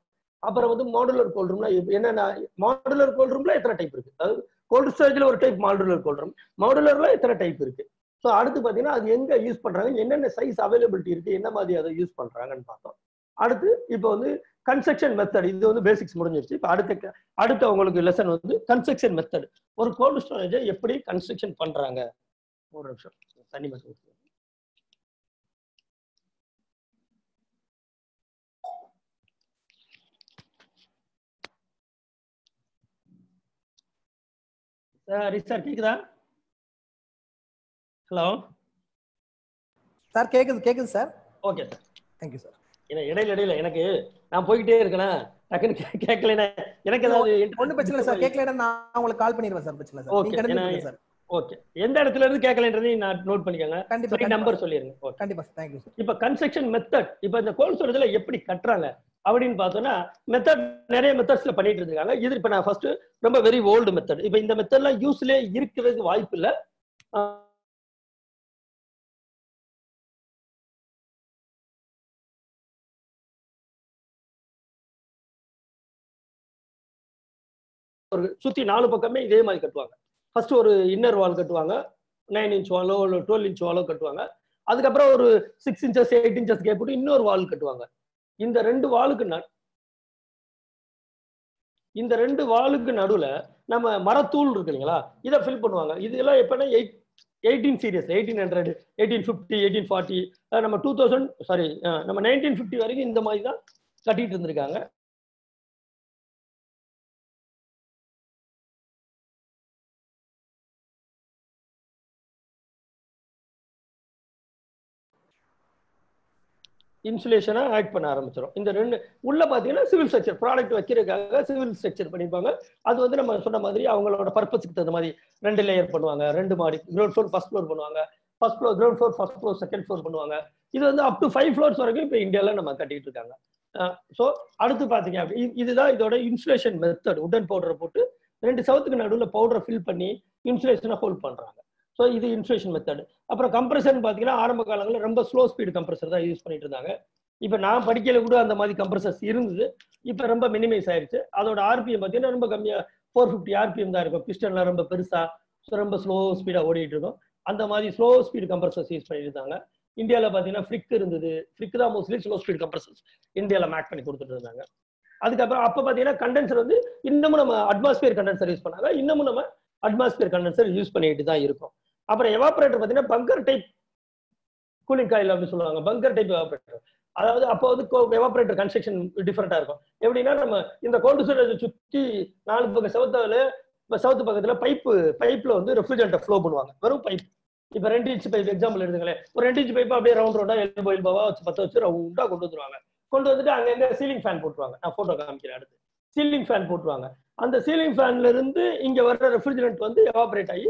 அப்புறம் வந்து மாடுலர் கோல்ட் ரூம்னா என்னென்ன மாடுலர் கோல்ட் ரூம்ல எத்தனை டைப் இருக்கு? அதாவது கோல்ட் ஸ்டோரேஜ்ல ஒரு டைப் மாடுலர் கோல்ட் ரூம் மாடுலர்ல எத்தனை டைப் இருக்கு? ஸோ அடுத்து பார்த்தீங்கன்னா அது எங்க யூஸ் பண்றாங்க என்னென்ன சைஸ் அவைலபிலிட்டி இருக்கு என்ன மாதிரி அதை யூஸ் பண்றாங்கன்னு பார்த்தோம். அடுத்து இப்போ வந்து கன்ஸ்ட்ரக்ஷன் மெத்தட் இது வந்து பேசிக்ஸ் முடிஞ்சிருச்சு. இப்போ அடுத்த அடுத்த உங்களுக்கு லெசன் வந்து கன்ஸ்ட்ரக்ஷன் மெத்தட் ஒரு கோல்ட் ஸ்டோரேஜை எப்படி கன்ஸ்ட்ரக்ஷன் பண்றாங்க? ஒரு நிமிஷம். தண்ணி ஊத்துங்க. சார் சார் கேக்குதா? ஹலோ சார் கேக்குது கேக்குது sir okay sir thank you sir இடையில இடையில எனக்கு நான் போய்கிட்டே இருக்கேனா? டக்குன்னு கே- கேட்கலைன்னா எனக்கு ஏதாவது ஒன்றும் பிரச்சனை இல்லை சார். கேட்கலன்னா நான் உங்களுக்கு கால் பண்ணிடுவேன் சார். பிரச்சனை சார். கண்டிப்பா சார். ஓகே எந்த இடத்துல இருந்து கேட்கலன்றதையும் நான் நோட் பண்ணிக்கோங்க. கண்டிப்பா நம்பர் சொல்லிருங்க. ஓகே கண்டிப்பா சார். Thank you sir. இப்ப கன்ஸ்ட்ரக்ஷன் மெத்தட் இப்ப இந்த கோல்ட் ஸ்டோரேஜ்ல எப்படி கட்டுறாங்க அப்படின்னு பார்த்தோம்னா மெத்தட் நிறைய மெத்தட்ஸ்ல பண்ணிட்டு இருக்காங்க இது இப்ப நான் ஃபர்ஸ்ட் ரொம்ப வெரி ஓல்டு மெத்தட் இப்ப இந்த மெத்தட்லாம் யூஸ்லயே இருக்கிறதுக்கு வாய்ப்பு இல்ல. ஒரு சுத்தி நாலு பக்கமே இதே மாதிரி கட்டுவாங்க. ஃபர்ஸ்ட் ஒரு இன்னர் வால் கட்டுவாங்க. நைன் இன்ச் வாலோ இல்லை டுவெல் இன்ச் வாலோ கட்டுவாங்க. அதுக்கப்புறம் ஒரு six inches eight inches gap போட்டு இன்னொரு வால் கட்டுவாங்க. இந்த ரெண்டு வாலுக்கு ந இந்த ரெண்டு வாலுக்கு நடுவுல நம்ம மரத்தூள் இருக்கு இல்லைங்களா? இதை ஃபில் பண்ணுவாங்க. இதெல்லாம் எப்பன்னா eight eighteen series eighteen hundred eighteen fifty eighteen forty நம்ம டூ தௌசண்ட் சாரி நம்ம நைன்டீன் ஃபிஃப்டி வரைக்கும் இந்த மாதிரி தான் கட்டிட்டு இருந்திருக்காங்க. இன்சுலேஷனை ஆட் பண்ண ஆரம்பிச்சிடும் இந்த ரெண்டு உள்ள பார்த்தீங்கன்னா சிவில் ஸ்ட்ரக்சர் ப்ராடக்ட் வைக்கிறதுக்காக சிவில் ஸ்ட்ரக்சர் பண்ணிப்பாங்க. அது வந்து நம்ம சொன்ன மாதிரி அவங்களோட பர்பஸ்க்கு தகுந்த மாதிரி ரெண்டு லேயர் பண்ணுவாங்க. ரெண்டு மாடி கிரௌண்ட் ஃப்ளோர் ஃபர்ஸ்ட் ஃப்ளோர் பண்ணுவாங்க. First floor ground floor first floor second floor பண்ணுவாங்க. இது வந்து அப் டு ஃபைவ் ஃப்ளோர்ஸ் வரைக்கும் இப்போ இந்தியாவில் நம்ம கட்டிட்டு இருக்காங்க. ஸோ அடுத்து பார்த்தீங்க அப்படி இது- இதுதான் இதோட இன்சுலேஷன் மெத்தட் உடன் பவுடரை போட்டு ரெண்டு சவத்துக்கு நடுவில் பவுடரை ஃபில் பண்ணி இன்சுலேஷனை ஹோல்ட் பண்ணுறாங்க ஸோ இது இன்சுலேஷன் மெத்தடு அப்புறம் கம்ப்ரெஷர்னு பார்த்தீங்கன்னா ஆரம்ப காலங்களில் ரொம்ப ஸ்லோ ஸ்பீடு கம்ப்ரெஷர் தான் யூஸ் பண்ணிட்டு இருந்தாங்க. இப்போ நான் படிக்கல கூட அந்த மாதிரி கம்ப்ரஸர்ஸ் இருந்தது. இப்போ ரொம்ப மினிமைஸ் ஆயிருச்சு. அதோட ஆர்பிஎம் பார்த்தீங்கன்னா ரொம்ப கம்மியாக ஃபோர் ஃபிஃப்டி ஆர்பிஎம் தான் இருக்கும். பிஸ்டன்லாம் ரொம்ப பெருசாக ரொம்ப ஸ்லோ ஸ்பீடாக ஓடிட்டு இருக்கும். அந்த மாதிரி ஸ்லோ ஸ்பீடு கம்ப்ரஸர்ஸ் யூஸ் பண்ணிட்டு இருந்தாங்க. இந்தியாவில் பார்த்தீங்கன்னா ஃப்ளிக் இருந்தது. ஃப்ளிக் தான் மோஸ்ட்லி ஸ்லோ ஸ்பீட் கம்ப்ரஸர்ஸ் இந்தியாவில் மேக் பண்ணி கொடுத்துட்டு இருந்தாங்க. அதுக்கப்புறம் அப்போ பார்த்தீங்கன்னா கண்டென்சர் வந்து இன்னமும் நம்ம அட்மாஸ்பியர் கண்டென்சர் யூஸ் பண்ணாங்க. இன்னமும் நம்ம அட்மாஸ்பியர் கண்டென்சர் யூஸ் பண்ணிட்டு தான் இருக்கோம். அப்புறம் எவாபரேட்டர் பார்த்தீங்கன்னா பங்கர் டைப் கூலிங் காயில் அப்படின்னு சொல்லுவாங்க. பங்கர் டைப் எவாபரேட்டர் அதாவது அப்போ வந்து எவாபரேட்டர் கன்ஸ்ட்ரக்ஷன் டிஃப்ரெண்டா இருக்கும். எப்படின்னா நம்ம இந்த கோல்டு ஸ்டோரேஜ் சுத்தி நாலு பக்கம் செவத்தாவில் இப்போ சவுத்து பக்கத்துல பைப்பு பைப்ல வந்து ரெஃப்ரிஜரேட்டர் ஃப்ளோ பண்ணுவாங்க. வெறும் பைப் இப்போ ரெண்டு இன்ச் பைப் எக்ஸாம்பிள் எடுத்துங்களேன் ஒரு ரெண்டு இன்ச் பைப் அப்படியே ரவுண்ட் ரவுண்டா எல்போ எல்போவா வச்சு பத்த வச்சு ரவுண்டா கொண்டு வந்துருவாங்க. கொண்டு வந்துட்டு அங்கங்க சீலிங் ஃபேன் போட்டுருவாங்க. நான் போட்டோ காமிக்கிறேன் அடுத்து. சீலிங் ஃபேன் போட்டுருவாங்க. அந்த சீலிங் ஃபேன்ல இருந்து இங்க வர்ற ரெஃப்ரிஜரண்ட் வந்து எவாபரேட் ஆகி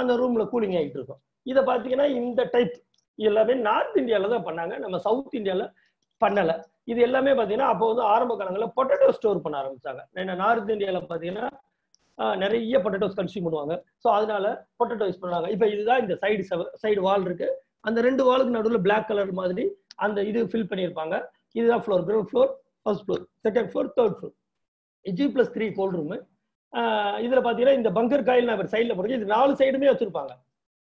அந்த ரூம்ல கூலிங் ஆகிட்டு இருக்கும். இதை பார்த்தீங்கன்னா இந்த டைப் எல்லாமே நார்த் இந்தியாவில் தான் பண்ணாங்க. நம்ம சவுத் இந்தியாவில் பண்ணலை. இது எல்லாமே பார்த்தீங்கன்னா அப்போ வந்து ஆரம்ப காலங்களில் பொட்டேட்டோ ஸ்டோர் பண்ண ஆரம்பிச்சாங்க. ஏன்னா நார்த் இந்தியாவில் பார்த்தீங்கன்னா நிறைய பொட்டேட்டோஸ் கன்சியூம் பண்ணுவாங்க. ஸோ அதனால பொட்டேட்டோ யூஸ் பண்ணுவாங்க இப்போ இதுதான் இந்த சைடு சைடு வால் இருக்கு. அந்த ரெண்டு வாலுக்கு நடுவில் பிளாக் கலர் மாதிரி அந்த இது ஃபில் பண்ணியிருப்பாங்க. இதுதான் floor ground floor first floor second floor third floor G plus three cold room இதுல பாத்தீங்கன்னா இந்த பங்கர் காயில் அவர் சைடில் போடுறது. இது நாலு சைடுமே வச்சிருப்பாங்க.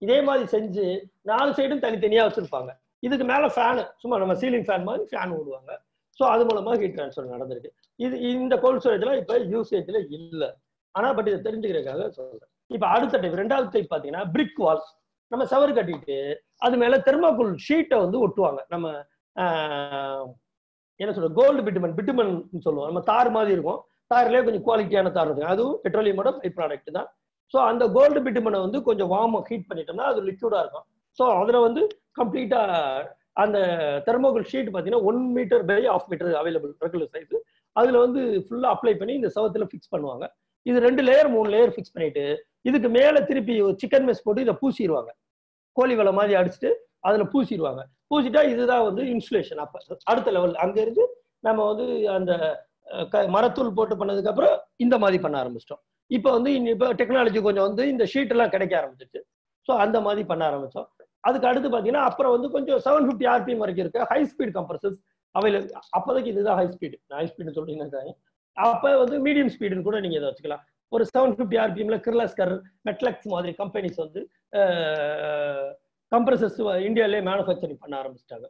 இதே மாதிரி செஞ்சு நாலு சைடும் தனித்தனியா வச்சிருப்பாங்க. இதுக்கு மேல ஃபேனு சும்மா நம்ம சீலிங் ஃபேன் மாதிரி ஃபேன் ஓடுவாங்க. ஸோ அது மூலமா ஹீட் ட்ரான்ஸ்ஃபர் நடந்திருக்கு. இது இந்த கோல்ட் ஸ்டோரேஜ்லாம் இப்போ யூசேஜ்ல இல்லை. ஆனா பட் இதை தெரிஞ்சுக்கிறதுக்காக சொல்றேன். இப்போ அடுத்த டைப் ரெண்டாவது டைப் பாத்தீங்கன்னா பிரிக் வால் நம்ம சவர் கட்டிட்டு அது மேல தெர்மாக்குள் ஷீட்டை வந்து ஒட்டுவாங்க. நம்ம என்ன சொல்றது? கோல்டு பிட்டுமன் பிட்டுமன் சொல்லுவோம். நம்ம தார் மாதிரி இருக்கும். தார்லேயே கொஞ்சம் குவாலிட்டியான தார் இருக்கும். அதுவும் பெட்ரோலியமோட பை ப்ராடக்ட் தான். ஸோ அந்த கோல்டு பிட்டுமனை வந்து கொஞ்சம் வார்ம் ஹீட் பண்ணிட்டோம்னா அது லிக்யூடாக இருக்கும். ஸோ அதில் வந்து கம்ப்ளீட்டாக அந்த தெர்மோகோல் ஷீட் பார்த்தீங்கன்னா one metre by half metre available regular size அதில் வந்து ஃபுல்லாக அப்ளை பண்ணி இந்த சவத்தில் ஃபிக்ஸ் பண்ணுவாங்க. இது ரெண்டு லேயர் மூணு லேயர் ஃபிக்ஸ் பண்ணிட்டு இதுக்கு மேலே திருப்பி சிக்கன் மெஸ் போட்டு இதை பூசிடுவாங்க கோழி வலை மாதிரி அடிச்சுட்டு அதில் பூசிடுவாங்க பூசிட்டா இதுதான் வந்து இன்சுலேஷன் அப்போ அடுத்த லெவல் அங்கேருந்து நம்ம வந்து அந்த மரத்தூள் போட்டு பண்ணதுக்கப்புறம் இந்த மாதிரி பண்ண ஆரம்பிச்சிட்டோம். இப்போ வந்து இப்போ டெக்னாலஜி கொஞ்சம் வந்து இந்த ஷீட் எல்லாம் கிடைக்க ஆரம்பிச்சிச்சு ஸோ அந்த மாதிரி பண்ண ஆரம்பித்தோம் அதுக்கு அடுத்து பார்த்தீங்கன்னா அப்புறம் வந்து கொஞ்சம் செவன் ஃபிஃப்டி ஆர்பிஎம் வரைக்கும் இருக்க. ஹை ஸ்பீட் கம்ப்ரஸர்ஸ் அவைலபிள் அப்போதைக்கு இதுதான் ஹை ஸ்பீடு ஹை ஸ்பீடு சொல்றீங்கன்னா அப்போ வந்து மீடியம் ஸ்பீடுன்னு கூட நீங்கள் இதை வச்சுக்கலாம். ஒரு செவன் ஃபிஃப்டி ஆர்பிஎம்ல கிர்லாஸ்கர் மெட்லக்ஸ் மாதிரி கம்பெனிஸ் வந்து கம்ப்ரஸர்ஸ் இந்தியாவிலே மேனுஃபேக்சரிங் பண்ண ஆரம்பிச்சிட்டாங்க.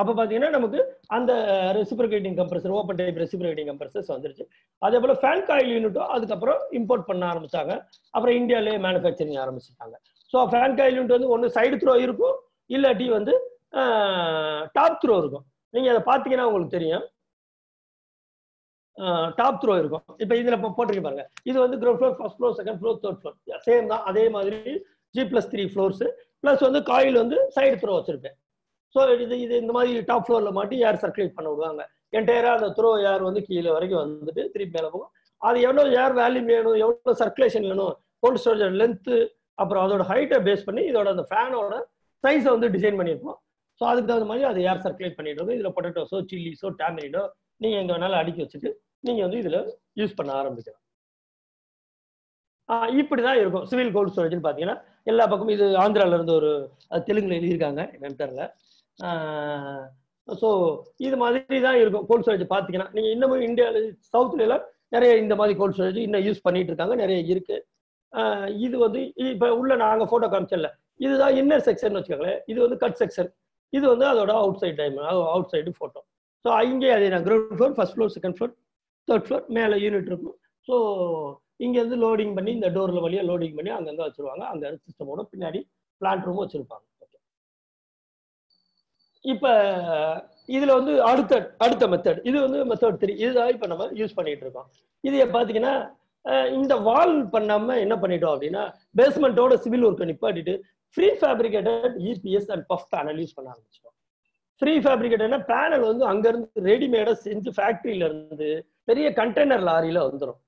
அப்போ பார்த்தீங்கன்னா நமக்கு அந்த reciprocating compressor open type reciprocating compressors வந்துருச்சு. அதே போல் ஃபேன் காயில் யூனிட்டும் அதுக்கப்புறம் இம்போர்ட் பண்ண ஆரம்பிச்சாங்க. அப்புறம் இந்தியாவிலே மேனுஃபேக்சரிங் ஆரம்பிச்சிட்டாங்க. ஸோ ஃபேன் காயில் யூனிட் வந்து ஒன்று சைடு த்ரோ இருக்கும் இல்லாட்டி வந்து டாப் த்ரோ இருக்கும். நீங்கள் அதை பார்த்தீங்கன்னா உங்களுக்கு தெரியும். டாப் த்ரோ இருக்கும். இப்போ இதில் இப்போ போட்டிருக்க பாருங்க. இது வந்து ground floor first floor second floor third floor same தான். அதே மாதிரி G plus three floors plus வந்து காயில் வந்து சைடு த்ரோ வச்சிருப்பேன். ஸோ இது இது இந்த மாதிரி டாப் ஃப்ளோரில் மாட்டி ஏர் சர்க்குலேட் பண்ண விடுவாங்க? என்டையராக அந்த த்ரோ ஏர் வந்து கீழே வரைக்கும் வந்துட்டு திருப்பி மேலே போகும். அது எவ்வளோ ஏர் வேல்யூம் வேணும் எவ்வளோ சர்க்குலேஷன் வேணும் கோல்ட் ஸ்டோரேஜ் லென்த்து அப்புறம் அதோட ஹைட்டை பேஸ் பண்ணி இதோட அந்த ஃபேனோட சைஸை வந்து டிசைன் பண்ணியிருப்போம் ஸோ அதுக்கு தகுந்த மாதிரி அது ஏர் சர்க்குலேட் பண்ணிட்டு இருக்கும் இதில் பொட்டேட்டோஸோ சில்லிஸோ டேமரினோ நீங்கள் எங்கே வேணாலும் அடுக்கி வச்சுட்டு நீங்கள் வந்து இதில் யூஸ் பண்ண ஆரம்பிக்கலாம். இப்படி தான் இருக்கும். சிவில் கோல்ட் ஸ்டோரேஜ்னு பார்த்தீங்கன்னா எல்லா பக்கமும் இது ஆந்திராவிலேருந்து ஒரு தெலுங்குல எழுதியிருக்காங்க என்னன்னு தெரில ஸோ இது மாதிரி தான் இருக்கும் கோல்ட் ஸ்டோரேஜ் பார்த்தீங்கன்னா. நீங்கள் இன்னமும் இந்தியாவில் சவுத்துல எல்லாம் நிறைய இந்த மாதிரி கோல்ட் ஸ்டோரேஜ் இன்னும் யூஸ் பண்ணிட்டு இருக்காங்க நிறைய இருக்கு. இது வந்து இப்போ உள்ள நாங்கள் ஃபோட்டோ காமிச்சல இதுதான் இன்னர் செக்ஷன் வச்சுக்கோங்களேன். இது வந்து கட் செக்ஷன் இது வந்து அதோட outside time outside photo so இங்கே அதே நான் ground floor first floor second floor third floor மேலே யூனிட் இருக்கும். ஸோ இங்கேருந்து லோடிங் பண்ணி இந்த டோரில் வழியாக லோடிங் பண்ணி அங்கங்கே வச்சுருவாங்க. அங்கே சிஸ்டமோட பின்னாடி பிளான்ட் ரூமும் வச்சுருப்பாங்க. இப்போ இதில் வந்து அடுத்த அடுத்த மெத்தட் இது வந்து மெத்தட் த்ரீ இதுதான் இப்போ நம்ம யூஸ் பண்ணிட்டு இருக்கோம். இது பார்த்தீங்கன்னா இந்த வால் பண்ணாமல் என்ன பண்ணிட்டோம் அப்படின்னா பேஸ்மெண்ட்டோட சிவில் ஒர்க்கை நிப்பாட்டிட்டு prefabricated EPS and PUF panel use பண்ண ஆரம்பிச்சிட்டோம். ஃப்ரீ ஃபேப்ரிகேட்டட்னா பேனல் வந்து அங்கேருந்து ரெடிமேடாக செஞ்சு ஃபேக்ட்ரியில இருந்து பெரிய கண்டெய்னர் லாரியில் வந்துடும்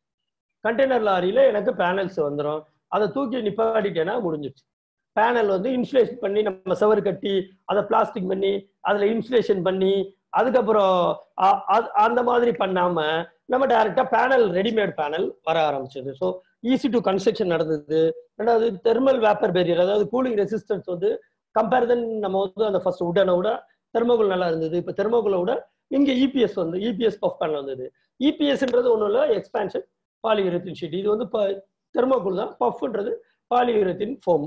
கண்டெய்னர் லாரியில எனக்கு பேனல்ஸ் வந்துடும் அதை தூக்கி நிப்பாட்டிட்டேன்னா முடிஞ்சிச்சு பேனல் வந்து இன்சுலேஷன் பண்ணி நம்ம சவர் கட்டி அதை பிளாஸ்டிக் பண்ணி அதில் இன்சுலேஷன் பண்ணி அதுக்கப்புறம் அ- அந்த மாதிரி பண்ணாம நம்ம டைரக்டா பேனல் ரெடிமேட் பேனல் வர ஆரம்பிச்சது. ஸோ ஈஸி டு கன்ஸ்ட்ரக்ஷன் நடந்தது. ரெண்டாவது தெர்மல் வேப்பர் பேரியர் அதாவது கூலிங் ரெசிஸ்டன்ஸ் வந்து கம்பேரிசன் நம்ம வந்து அந்த ஃபர்ஸ்ட் உடனை விட தெர்மோகுல் நல்லா இருந்தது. இப்போ தெர்மோகுலை விட இங்கே இபிஎஸ் வந்து இபிஎஸ் பஃப் பேனல் வந்தது. இபிஎஸ்ன்றது ஒன்றும் இல்லை எக்ஸ்பான்ஷன் பாலியூரத்தின் ஷீட் இது வந்து தெர்மோகுல் தான். பஃப்ன்றது பாலியூரத்தின் ஃபோம்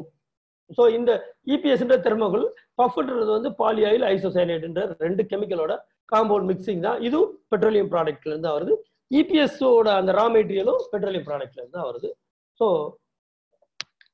ஸோ இந்த இபிஎஸ்ன்ற தெர்மோகுல் பஃப்ன்றது வந்து பாலியாயில் ஐசோசைனேட்ன்ற ரெண்டு கெமிக்கலோட காம்பவுண்ட் மிக்சிங் தான். இதுவும் பெட்ரோலியம் ப்ராடக்ட்ல இருந்து தான் வருது. இபிஎஸ்ஓட அந்த ரா மெட்டீரியலும் பெட்ரோலியம் ப்ராடக்ட்ல இருந்து தான் வருது. ஸோ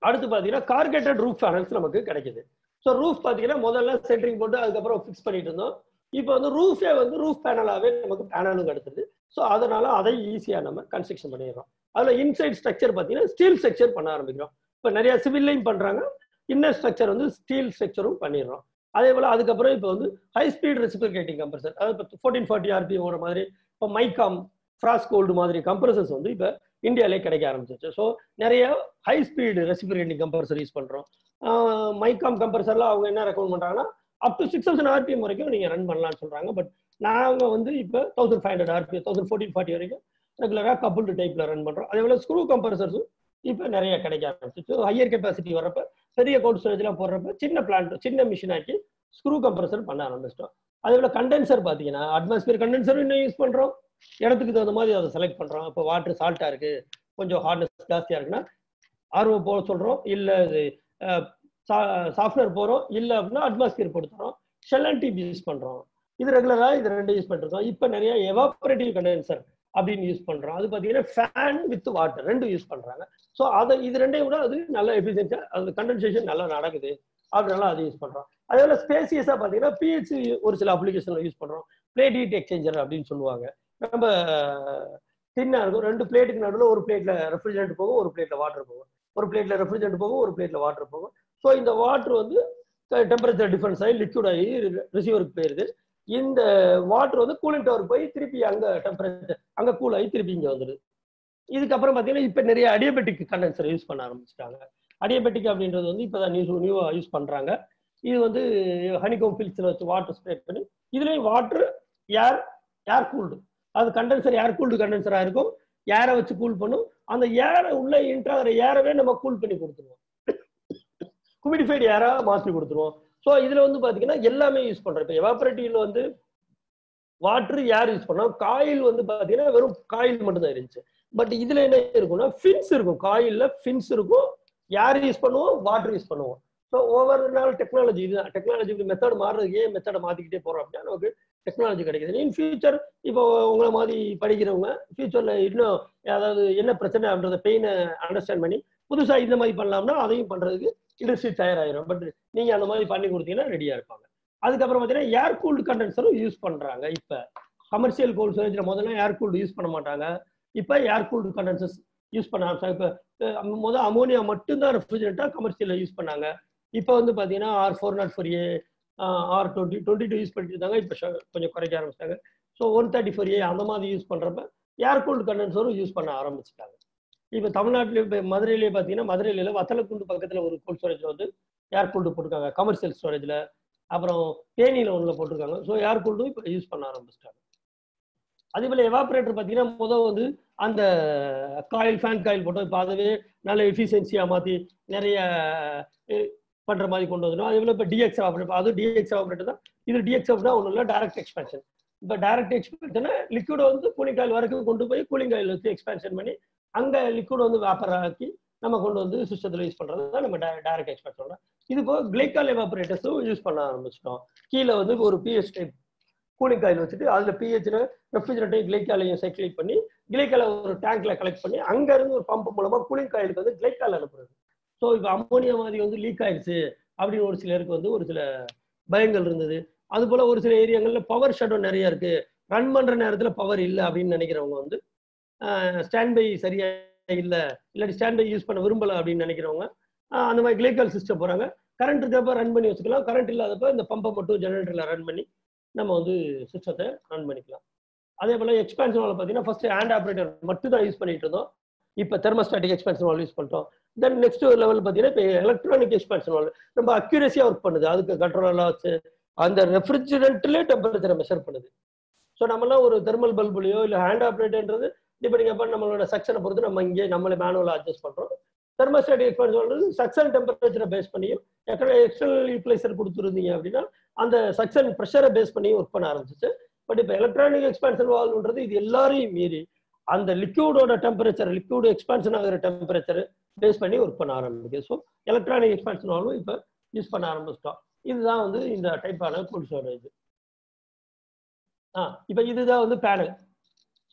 அடுத்து பார்த்தீங்கன்னா கார்கேட்டட் ரூஃப் பேனல்ஸ் நமக்கு கிடைக்குது. ஸோ ரூஃப் பார்த்தீங்கன்னா முதல்ல சென்ட்ரிங் போட்டு அதுக்கப்புறம் ஃபிக்ஸ் பண்ணிட்டு இருந்தோம். இப்போ வந்து ரூஃபே வந்து ரூஃப் பேனலாகவே நமக்கு பேனலும் கிடைச்சிது ஸோ அதனால அதை ஈஸியாக நம்ம கன்ஸ்ட்ரக்ஷன் பண்ணிடுறோம். அதில் இன்சைட் ஸ்ட்ரக்சர் பார்த்தீங்கன்னா ஸ்டீல் ஸ்ட்ரக்சர் பண்ண ஆரம்பிக்கிறோம். இப்போ நிறைய சிவில்லையும் பண்ணுறாங்க இன்னர் ஸ்ட்ரக்சர் வந்து ஸ்டீல் ஸ்ட்ரக்சரும் பண்ணிடுறோம். அதே போல் அதுக்கப்புறம் இப்போ வந்து ஹை ஸ்பீட் ரெசிபிகேட்டிங் கம்ப்ரஸர் அதாவது இப்போ ஃபோர்டீன் ஃபார்ட்டி ஆர்பி ஓட மாதிரி இப்போ மைகாம் ஃப்ராஸ் கோல்டு மாதிரி கம்ப்ரஸர்ஸ் வந்து இப்போ இந்தியாவிலே கிடைக்க ஆரம்பிச்சிச்சு ஸோ நிறைய high speed reciprocating compressor use பண்ணுறோம் மைகாம் கம்ப்ரஸரில் அவங்க என்ன ரெக்கமெண்ட் பண்ணுறாங்கன்னா up to six thousand RPM வரைக்கும் நீங்கள் ரன் பண்ணலாம்னு சொல்கிறாங்க பட் நாங்கள் வந்து இப்போ thousand five hundred RPM thousand fourteen forty வரைக்கும் ரெகுலராக கப்புள்டு டைப்ல ரன் பண்ணுறோம் அதே போல் ஸ்க்ரூ கம்ப்ரஸர்ஸும் இப்போ நிறைய கிடைக்க ஆரம்பிச்சிச்சு ஹையர் கெப்பாசிட்டி வரப்ப பெரிய கோல்ட் ஸ்டோரேஜ்லாம் போடுறப்ப சின்ன பிளான்ட் சின்ன மிஷின் ஆக்கி ஸ்க்ரூ கம்ப்ரஸர் பண்ண ஆரம்பிச்சிட்டோம். அதே போல் கண்டென்சர் பார்த்தீங்கன்னா அட்மாஸ்பியர் கண்டென்சரும் இன்னும் யூஸ் பண்ணுறோம் இடத்துக்கு தகுந்த மாதிரி அதை செலக்ட் பண்ணுறோம் இப்போ வாட்டர் சால்ட்டாக இருக்கு. கொஞ்சம் ஹார்ட்னஸ் ஜாஸ்தியாக இருக்குன்னா ஆர்வம் போக சொல்கிறோம் இல்லை இது சாஃப்ட்வேர் போகிறோம் இல்லை அப்படின்னா அட்மாஸ்பியர் கொடுத்துறோம் ஷெல் அண்ட் டியூப் யூஸ் பண்ணுறோம் இது ரெகுலராக இது ரெண்டு யூஸ் பண்ணிருக்கோம் இப்போ நிறைய எவாபரேட்டிவ் கண்டென்சர் அப்படின்னு யூஸ் பண்றோம். அது பார்த்தீங்கன்னா ஃபேன் வித் வாட்டர் ரெண்டும் யூஸ் பண்றாங்க. ஸோ அதை இது ரெண்டையும் விட அது நல்ல எஃபிஷியன்ஸா அது கண்டென்சேஷன் நல்லா நடக்குது. அதனால அதை யூஸ் பண்றோம். அதே போல ஸ்பேசியஸா பார்த்தீங்கன்னா பிஹெச் ஒரு சில அப்ளிகேஷன்ல யூஸ் பண்றோம். பிளேட் ஹீட் எக்ஸ்சேஞ்சர் அப்படின்னு சொல்லுவாங்க. நம்ம தின்னா இருக்கும். ரெண்டு பிளேட்டுக்கு நடுவில் ஒரு பிளேட்ல ரெஃப்ரிஜரண்ட் போகும் ஒரு பிளேட்ல வாட்டர் போகும். ஒரு பிளேட்ல ரெஃப்ரிஜரண்ட் போகும் ஒரு பிளேட்ல வாட்டர் போகும். ஸோ இந்த வாட்டர் வந்து டெம்பரேச்சர் டிஃபரன்ஸ் ஆகி லிக்விட் ஆகி ரிசீவருக்கு போயிருது. இந்த வாட்டர் வந்து கூலிங் டவர் போய் திருப்பி அங்க டெம்பரேச்சர் அங்க கூல் ஆகி திருப்பி இங்க வந்துடுது. இதுக்கப்புறம் பாத்தீங்கன்னா இப்போ நிறைய அடியபெட்டிக் கண்டென்சர் யூஸ் பண்ண ஆரம்பிச்சிட்டாங்க. அடியபெட்டிக் அப்படின்றது வந்து இப்பதான் நியூஸ் நியூவாக யூஸ் பண்றாங்க. இது வந்து ஹனிகோம் ஃபில்ஸ்ல வச்சு வாட்டர் ஸ்ப்ரே பண்ணி இதுலேயும் வாட்டர் ஏர் ஏர் கூல்டு அது கண்டென்சர் ஏர் கூல்டு கண்டென்சரா இருக்கும். ஏரை வச்சு கூல் பண்ணும். அந்த ஏரை உள்ள இன்ட்ராகிற ஏரவே நம்ம கூல் பண்ணி கொடுத்துருவோம். குமிடிஃபைடு ஏரா மாற்றி கொடுத்துருவோம். ஸோ இதில் வந்து பார்த்தீங்கன்னா எல்லாமே யூஸ் பண்ணுறோம் இப்போ எவாபரேட்டிவ்ல வந்து வாட்ரு ஏர் யூஸ் பண்ணோம். காயில் வந்து பார்த்தீங்கன்னா வெறும் காயில் மட்டும்தான் இருந்துச்சு. பட் இதில் என்ன இருக்கும்னா ஃபின்ஸ் இருக்கும். காயில்ல ஃபின்ஸ் இருக்கும். ஏர் யூஸ் பண்ணுவோம் வாட்ரு யூஸ் பண்ணுவோம். ஸோ ஒவ்வொரு நாள் டெக்னாலஜி இதுதான். டெக்னாலஜி மெத்தட் மாறுறது ஏன் மெத்தடை மாற்றிக்கிட்டே போகிறோம் அப்படின்னா நமக்கு டெக்னாலஜி கிடைக்குது. இன் ஃபியூச்சர் இப்போ உங்களை மாதிரி படிக்கிறவங்க ஃபியூச்சரில் இன்னும் அதாவது என்ன பிரச்சனைன்றத பெயினை அண்டர்ஸ்டாண்ட் பண்ணி புதுசாக இந்த மாதிரி பண்ணலாம்னா அதையும் பண்ணுறதுக்கு இண்டஸ்ட்ரி தயாராகிடும் பட் நீங்கள் அந்த மாதிரி பண்ணி கொடுத்தீங்கன்னா ரெடியாக இருப்பாங்க. அதுக்கப்புறம் பார்த்தீங்கன்னா ஏர் கூல்டு கண்டென்சரும் யூஸ் பண்ணுறாங்க இப்போ. கமர்ஷியல் கோல்ஸ் ஸ்டோரேஜ்ல முதல்ல ஏர் கூல்டு யூஸ் பண்ண மாட்டாங்க. இப்போ ஏர் கூல்டு கண்டென்சர்ஸ் யூஸ் பண்ண ஆரம்பிச்சாங்க இப்போ முதல் அமோனியா மட்டும்தான் ரெஃப்ரிஜரேட்டாக கமர்ஷியலில் யூஸ் பண்ணாங்க. இப்போ வந்து பார்த்தீங்கன்னா R four nought four A R twenty twenty two use பண்ணிட்டு இருந்தாங்க இப்போ கொஞ்சம் குறைக்க ஆரம்பிச்சிட்டாங்க. So one thirty four A அந்த மாதிரி யூஸ் பண்ணுறப்ப ஏர் கூல்டு கண்டென்சரும் யூஸ் பண்ண ஆரம்பிச்சிட்டாங்க. இப்போ தமிழ்நாட்டில் இப்போ மதுரையிலே பார்த்தீங்கன்னா மதுரையில வத்தலக்குண்டு பக்கத்தில் ஒரு கோல்ட் ஸ்டோரேஜில் வந்து ஏர் கூல்டு போட்டிருக்காங்க. கமர்ஷியல் ஸ்டோரேஜில் அப்புறம் தேனியில் ஒன்றில் போட்டிருக்காங்க. ஸோ ஏர் கூல்டும் இப்போ யூஸ் பண்ண ஆரம்பிச்சிட்டாங்க. அதே போல் எவாபரேட்டர் பார்த்தீங்கன்னா முதல் வந்து அந்த காயில் ஃபேன் காயில் போட்டோம் இப்போ அதுவே நல்ல எஃபிஷியன்சியாக மாற்றி நிறைய பண்ணுற மாதிரி கொண்டு வந்துடும் அதே போல் இப்போ டிஎக்ஸ் ஆப்ரேட் அது டிஎக்ஸ் ஆப்ரேட்டர் தான். இது டிஎக்ஸ் ஆப்னா ஒன்றும் இல்லை டேரக்ட் எக்ஸ்பென்ஷன் இப்போ டேரக்ட் எக்ஸ்பென்ஷனை லிக்விட் வந்து கூலிங் காயில் வரைக்கும் கொண்டு போய் கூலிங் காயில் வச்சு எக்ஸ்பென்ஷன் பண்ணி அங்கே லிக்விட் வந்து வேப்பர் ஆக்கி நம்ம கொண்டு வந்து சிஸ்டத்தில் யூஸ் பண்ணுறது தான் நம்ம டைரக்ட் எக்ஸ்பெக்ட் பண்ணுறோம் இது போக கிளைக்கால் எவாபரேட்டர்ஸும் யூஸ் பண்ண ஆரம்பிச்சிட்டோம். கீழே வந்து ஒரு பிஹெச் டைப் கூலிங் காயில் வச்சுட்டு அதில் பிஹெச்சில் ரெஃப்ரிஜரேட்டையும் கிளைக்காலையும் சைக்கிளிங் பண்ணி கிளைக்கால ஒரு டேங்க்ல கலெக்ட் பண்ணி அங்கேருந்து ஒரு பம்ப் மூலமாக கூலிங் காயிலுக்கு வந்து கிளைக்கால் அனுப்புறது. ஸோ இப்போ அம்மோனியா மாதிரி வந்து லீக் ஆயிடுச்சு அப்படின்னு ஒரு சிலருக்கு வந்து ஒரு சில பயங்கள் இருந்தது. அது போல் ஒரு சில ஏரியாங்களில் பவர் ஷட்டோ நிறைய இருக்குது ரன் பண்ணுற நேரத்தில் பவர் இல்லை அப்படின்னு நினைக்கிறவங்க வந்து ஸ்டாண்ட் பை சரியா இல்லை இல்லாட்டி ஸ்டாண்ட் பை யூஸ் பண்ண விரும்பல அப்படின்னு நினைக்கிறவங்க அந்த மாதிரி கிளைக்கால் சிஸ்டம் போகிறாங்க கரண்ட் இருக்கிறப்ப ரன் பண்ணி வச்சுக்கலாம். கரண்ட் இல்லாதப்ப இந்த பம்பை மட்டும் ஜெனரேட்டரில் ரன் பண்ணி நம்ம வந்து சிஸ்டத்தை ரன் பண்ணிக்கலாம். அதே போல் எக்ஸ்பேன்ஷன் வால் பார்த்தீங்கன்னா ஃபஸ்ட்டு ஹேண்ட் ஆப்ரேட்டர் மட்டும் தான் யூஸ் பண்ணிட்டு இருந்தோம். இப்போ தெர்மஸ்டாட்டிக் எக்ஸ்பென்ஷன் வால் யூஸ் பண்ணிட்டோம். தென் நெக்ஸ்ட் லெவல் பார்த்தீங்கன்னா இப்போ எலக்ட்ரானிக் எக்ஸ்பென்ஷன் வால் ரொம்ப அக்யூரஸியாக ஒர்க் பண்ணுது. அதுக்கு கண்ட்ரோலெல்லாம் வச்சு அந்த ரெஃப்ரிஜரண்ட்லேயே டெம்பரேச்சரை மெஷர் பண்ணுது. ஸோ நம்மளாம் ஒரு தெர்மல் பல்புலையோ இல்லை ஹேண்ட் ஆப்ரேட்டர்ன்றது டிபெண்டிங் அப்போ நம்மளோட செக்ஷனை பொறுத்து நம்ம இங்கே நம்மளே மேனுவலாக அட்ஜஸ்ட் பண்ணுறோம் தெர்மோஸ்டாட்டிக் எக்ஸ்பென்ஸ் சொல்றது சக்ஷன் டெம்பரேச்சரை பேஸ் பண்ணியும் எக்கட எக்ஸ்டர்னல் யூட்டிலைசர் கொடுத்துருந்தீங்க அப்படின்னா அந்த சக்ஷன் ப்ரெஷரை பேஸ் பண்ணி ஒர்க் பண்ண ஆரம்பிச்சிச்சு. பட் இப்போ எலக்ட்ரானிக் எக்ஸ்பேன்ஷன் வால்வ்ன்றது இது எல்லாரையும் மீறி அந்த லிக்யூடோட டெம்பரேச்சர் லிக்யூட் எக்ஸ்பான்ஷன் ஆகிற டெம்பரேச்சர் பேஸ் பண்ணி ஒர்க் பண்ண ஆரம்பிக்குது. ஸோ எலக்ட்ரானிக் எக்ஸ்பான்ஷன் வால்வும் இப்போ யூஸ் பண்ண ஆரம்பிச்சிட்டோம். இதுதான் வந்து இந்த டைப்பான கூல் ஸ்டோரேஜ் ஆ இப்போ இதுதான் வந்து பேனல்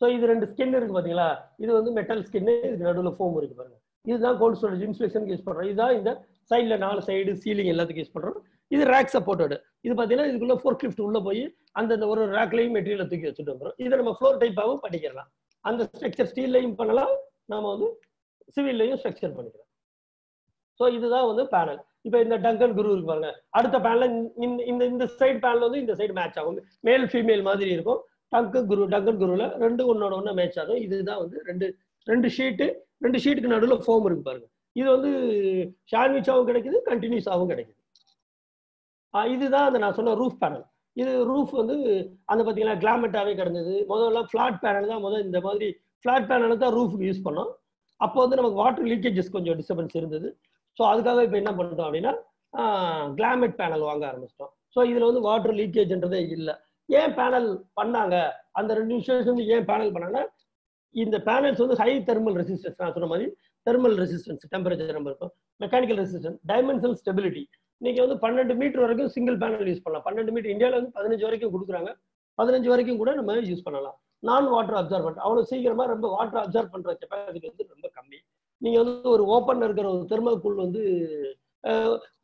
ஸோ இது ரெண்டு ஸ்கின் இருக்கு பார்த்தீங்களா இது வந்து மெட்டல் ஸ்கின்னு இதுக்கு நடுவில் ஃபோம் இருக்கு பாருங்க. இதுதான் கோல்ட் ஸ்டோரேஜ் இன்சுலேஷனுக்கு யூஸ் பண்ணுறோம் இதுதான் இந்த சைடில் நாலு சைடு சீலிங் எல்லாத்துக்கும் யூஸ் பண்ணுறோம் இது ரேக் சப்போர்ட்டடு இது பார்த்தீங்கன்னா இதுக்குள்ள ஃபோர் கிஃப்ட் உள்ள போய் அந்தந்த ஒரு ரேக்லையும் மெட்டீரியல் தூக்கி வச்சுட்டு வந்துடும் இதை நம்ம ஃப்ளோர் டைப்பாகவும் பண்ணிக்கலாம். அந்த ஸ்ட்ரக்சர் ஸ்டீல்லையும் பண்ணலாம். நம்ம வந்து சிவில்லையும் ஸ்ட்ரக்சர் பண்ணிக்கலாம். ஸோ இதுதான் வந்து பேனல் இப்போ இந்த டங்கன் குரு இருக்கு பாருங்க. அடுத்த பேனல் இந்த இந்த சைடு பேனல் வந்து இந்த சைடு மேட்ச் ஆகும். மேல் ஃபீமேல் மாதிரி இருக்கும். டங்கு குரு டங்கன் குருவில் ரெண்டு ஒன்னோட ஒன்று மேட்ச் ஆகும் இதுதான் வந்து ரெண்டு ரெண்டு ஷீட்டு ரெண்டு ஷீட்டுக்கு நடுவில் ஃபோம் இருக்கு பாருங்க. இது வந்து சாண்ட்விச்சாகவும் கிடைக்குது கண்டினியூஸாகவும் கிடைக்குது. இதுதான் அந்த நான் சொன்ன ரூஃப் பேனல் இது ரூஃப் வந்து அந்த பார்த்தீங்கன்னா கிளாமெட்டாகவே கிடந்தது. முதல்ல ஃப்ளாட் பேனல் தான் முதல் இந்த மாதிரி ஃப்ளாட் பேனல் தான் ரூஃபுக்கு யூஸ் பண்ணோம். அப்போ வந்து நமக்கு வாட்டர் லீக்கேஜஸ் கொஞ்சம் டிஸ்டர்பன்ஸ் இருந்தது. ஸோ அதுக்காக இப்போ என்ன பண்ணிட்டோம் அப்படின்னா கிளாமெட் பேனல் வாங்க ஆரம்பிச்சிட்டோம். ஸோ இதில் வந்து வாட்டர் லீக்கேஜ்ன்றதே இல்லை. ஏன் பேனல் பண்ணாங்க? அந்த ரெண்டு இன்சூரன்ஸ் வந்து ஏன் பேனல் பண்ணாங்கன்னா இந்த பேனல்ஸ் வந்து ஹை தெர்மல் ரெசிஸ்டன்ஸ் நான் சொன்ன மாதிரி தெர்மல் ரெசிஸ்டன்ஸ் டெம்பரேச்சர் நம்ம இருக்கும். மெக்கானிக்கல் ரெசிஸ்டன்ஸ் டைமென்ஷனல் ஸ்டெபிலிட்டி நீங்கள் வந்து பன்னெண்டு மீட்டர் வரைக்கும் சிங்கிள் பேனல் யூஸ் பண்ணலாம். பன்னெண்டு மீட்டர் இந்தியாவில் வந்து பதினஞ்சு வரைக்கும் கொடுக்குறாங்க. பதினஞ்சு வரைக்கும் கூட நம்ம யூஸ் பண்ணலாம். நான் வாட்டர் அப்சர்வ் அவ்வளோ சீக்கிரமாக ரொம்ப வாட்டர் அப்சர்வ் பண்ணுற கெப்பாசிட்டி வந்து ரொம்ப கம்மி. நீங்கள் வந்து ஒரு ஓப்பனில் இருக்கிற ஒரு தெர்மல் கூல் வந்து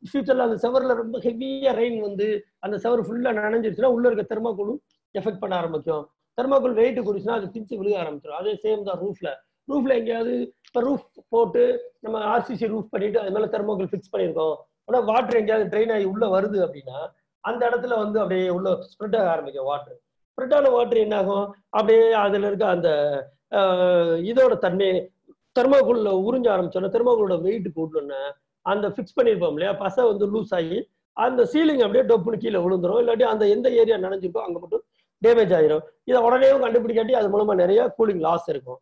ஃபியூச்சரில் அந்த செவரில் ரொம்ப ஹெவியாக ரெயின் வந்து அந்த செவர் ஃபுல்லாக நனைஞ்சிருச்சுன்னா உள்ளே இருக்க தெர்மாக்கோலும் எஃபெக்ட் பண்ண ஆரம்பிக்கும். தெர்மாக்கோல் வெயிட் குடிச்சுன்னா அது திரிச்சு விழுக ஆரம்பிச்சிடும் அதே சேம் தான் ரூஃபில் ரூஃபில் எங்கேயாவது இப்போ ரூஃப் போட்டு நம்ம ஆர்சிசி ரூஃப் பண்ணிட்டு அது மேலே தெர்மாக்கூல் ஃபிக்ஸ் பண்ணியிருக்கோம். ஆனால் வாட்டர் எங்கேயாவது ட்ரெயின் ஆகி உள்ளே வருது அப்படின்னா அந்த இடத்துல வந்து அப்படியே உள்ள ஸ்ப்ரெட் ஆக ஆரம்பிக்கும் வாட்டர் ஸ்ப்ரெட் ஆன வாட்டர் என்ன ஆகும் அப்படியே அதில் இருக்க அந்த இதோட தன்மை தெர்மாக்குள்ள உறிஞ்ச ஆரம்பிச்சோன்னா தெர்மாக்குள்ளோட வெயிட் கூட்டணுன்னா அந்த ஃபிக்ஸ் பண்ணியிருப்போம் இல்லையா? பசை வந்து லூஸ் ஆகி அந்த சீலிங் அப்படியே டொப்புன்னு கீழே விழுந்துரும். இல்லாட்டி அந்த எந்த ஏரியா நனைஞ்சிருக்கோ அங்கே மட்டும் டேமேஜ் ஆயிரும். இதை உடனே கண்டுபிடிக்காட்டி அது மூலமாக நிறைய கூலிங் லாஸ் இருக்கும்.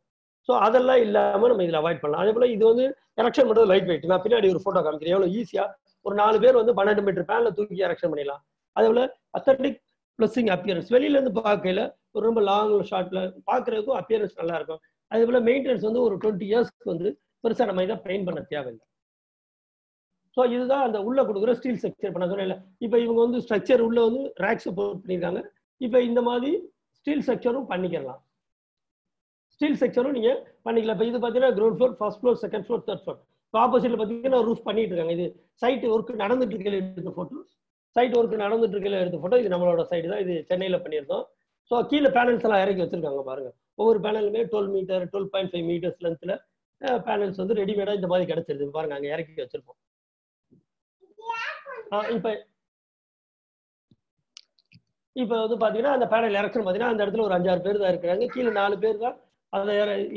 ஸோ அதெல்லாம் இல்லாமல் நம்ம இதில் அவாய்ட் பண்ணலாம். அதே போல் இது வந்து எரக்ஷன் பண்ணுறது லைட் வெயிட் நான் பின்னாடி ஒரு ஃபோட்டோ காமிக்கிறேன். எவ்வளோ ஈஸியாக ஒரு நாலு பேர் வந்து பன்னெண்டு மீட்டர் பேனில் தூக்கி எரக்ஷன் பண்ணிடலாம். அதே போல் அத்தட்டிக் ப்ளஸ்ஸிங் அப்பியரன்ஸ் வெளியிலேருந்து பார்க்கையில ஒரு ரொம்ப லாங் ஷார்ட்டில் பார்க்கறதுக்கும் அப்பியரன்ஸ் நல்லா இருக்கும். அதே போல் மெயின்டெனன்ஸ் வந்து ஒரு டுவெண்ட்டி இயர்ஸ்க்கு வந்து பெருசாக நம்ம இதை பெயிண்ட் பண்ண தேவையில்லை. ஸோ இதுதான் அந்த உள்ள கொடுக்குற ஸ்டீல் ஸ்ட்ரக்சர் பண்ண சொன்னேன் இப்போ இவங்க வந்து ஸ்ட்ரக்சர் உள்ள வந்து ரேக் சப்போர்ட் பண்ணியிருக்காங்க. இப்போ இந்த மாதிரி ஸ்டீல் ஸ்ட்ரக்சரும் பண்ணிக்கலாம் ஸ்டீல் ஸ்ட்ரக்சரும் நீங்கள் பண்ணிக்கலாம். இப்போ இது பார்த்தீங்கன்னா ground floor first floor second floor third floor இப்போ ஆப்போசிட்ல பார்த்தீங்கன்னா ரூஃப் பண்ணிட்டு இருக்காங்க. இது சைட் ஒர்க் நடந்துட்டு இருக்கையில் எடுத்த ஃபோட்டோ சைட் ஒர்க் நடந்துட்டு இருக்கையில் எடுத்த ஃபோட்டோ இது நம்மளோட சைடு தான். இது சென்னையில் பண்ணியிருந்தோம். ஸோ கீழே பேனல்ஸ் எல்லாம் இறக்கி வச்சிருக்காங்க பாருங்க. ஒவ்வொரு பேனலுமே twelve metre twelve point five metres லென்த்ல panels வந்து ரெடிமேடாக இந்த மாதிரி கிடச்சிருது. பாருங்க அங்கே இறக்கி வச்சிருப்போம். இப்ப இப்ப வந்து பாத்தீங்கன்னா அந்த பேனல் இறக்கணும் பாத்தீங்கன்னா அந்த இடத்துல ஒரு அஞ்சாறு பேர் தான் இருக்கிறாங்க. கீழே நாலு பேர் தான் அதை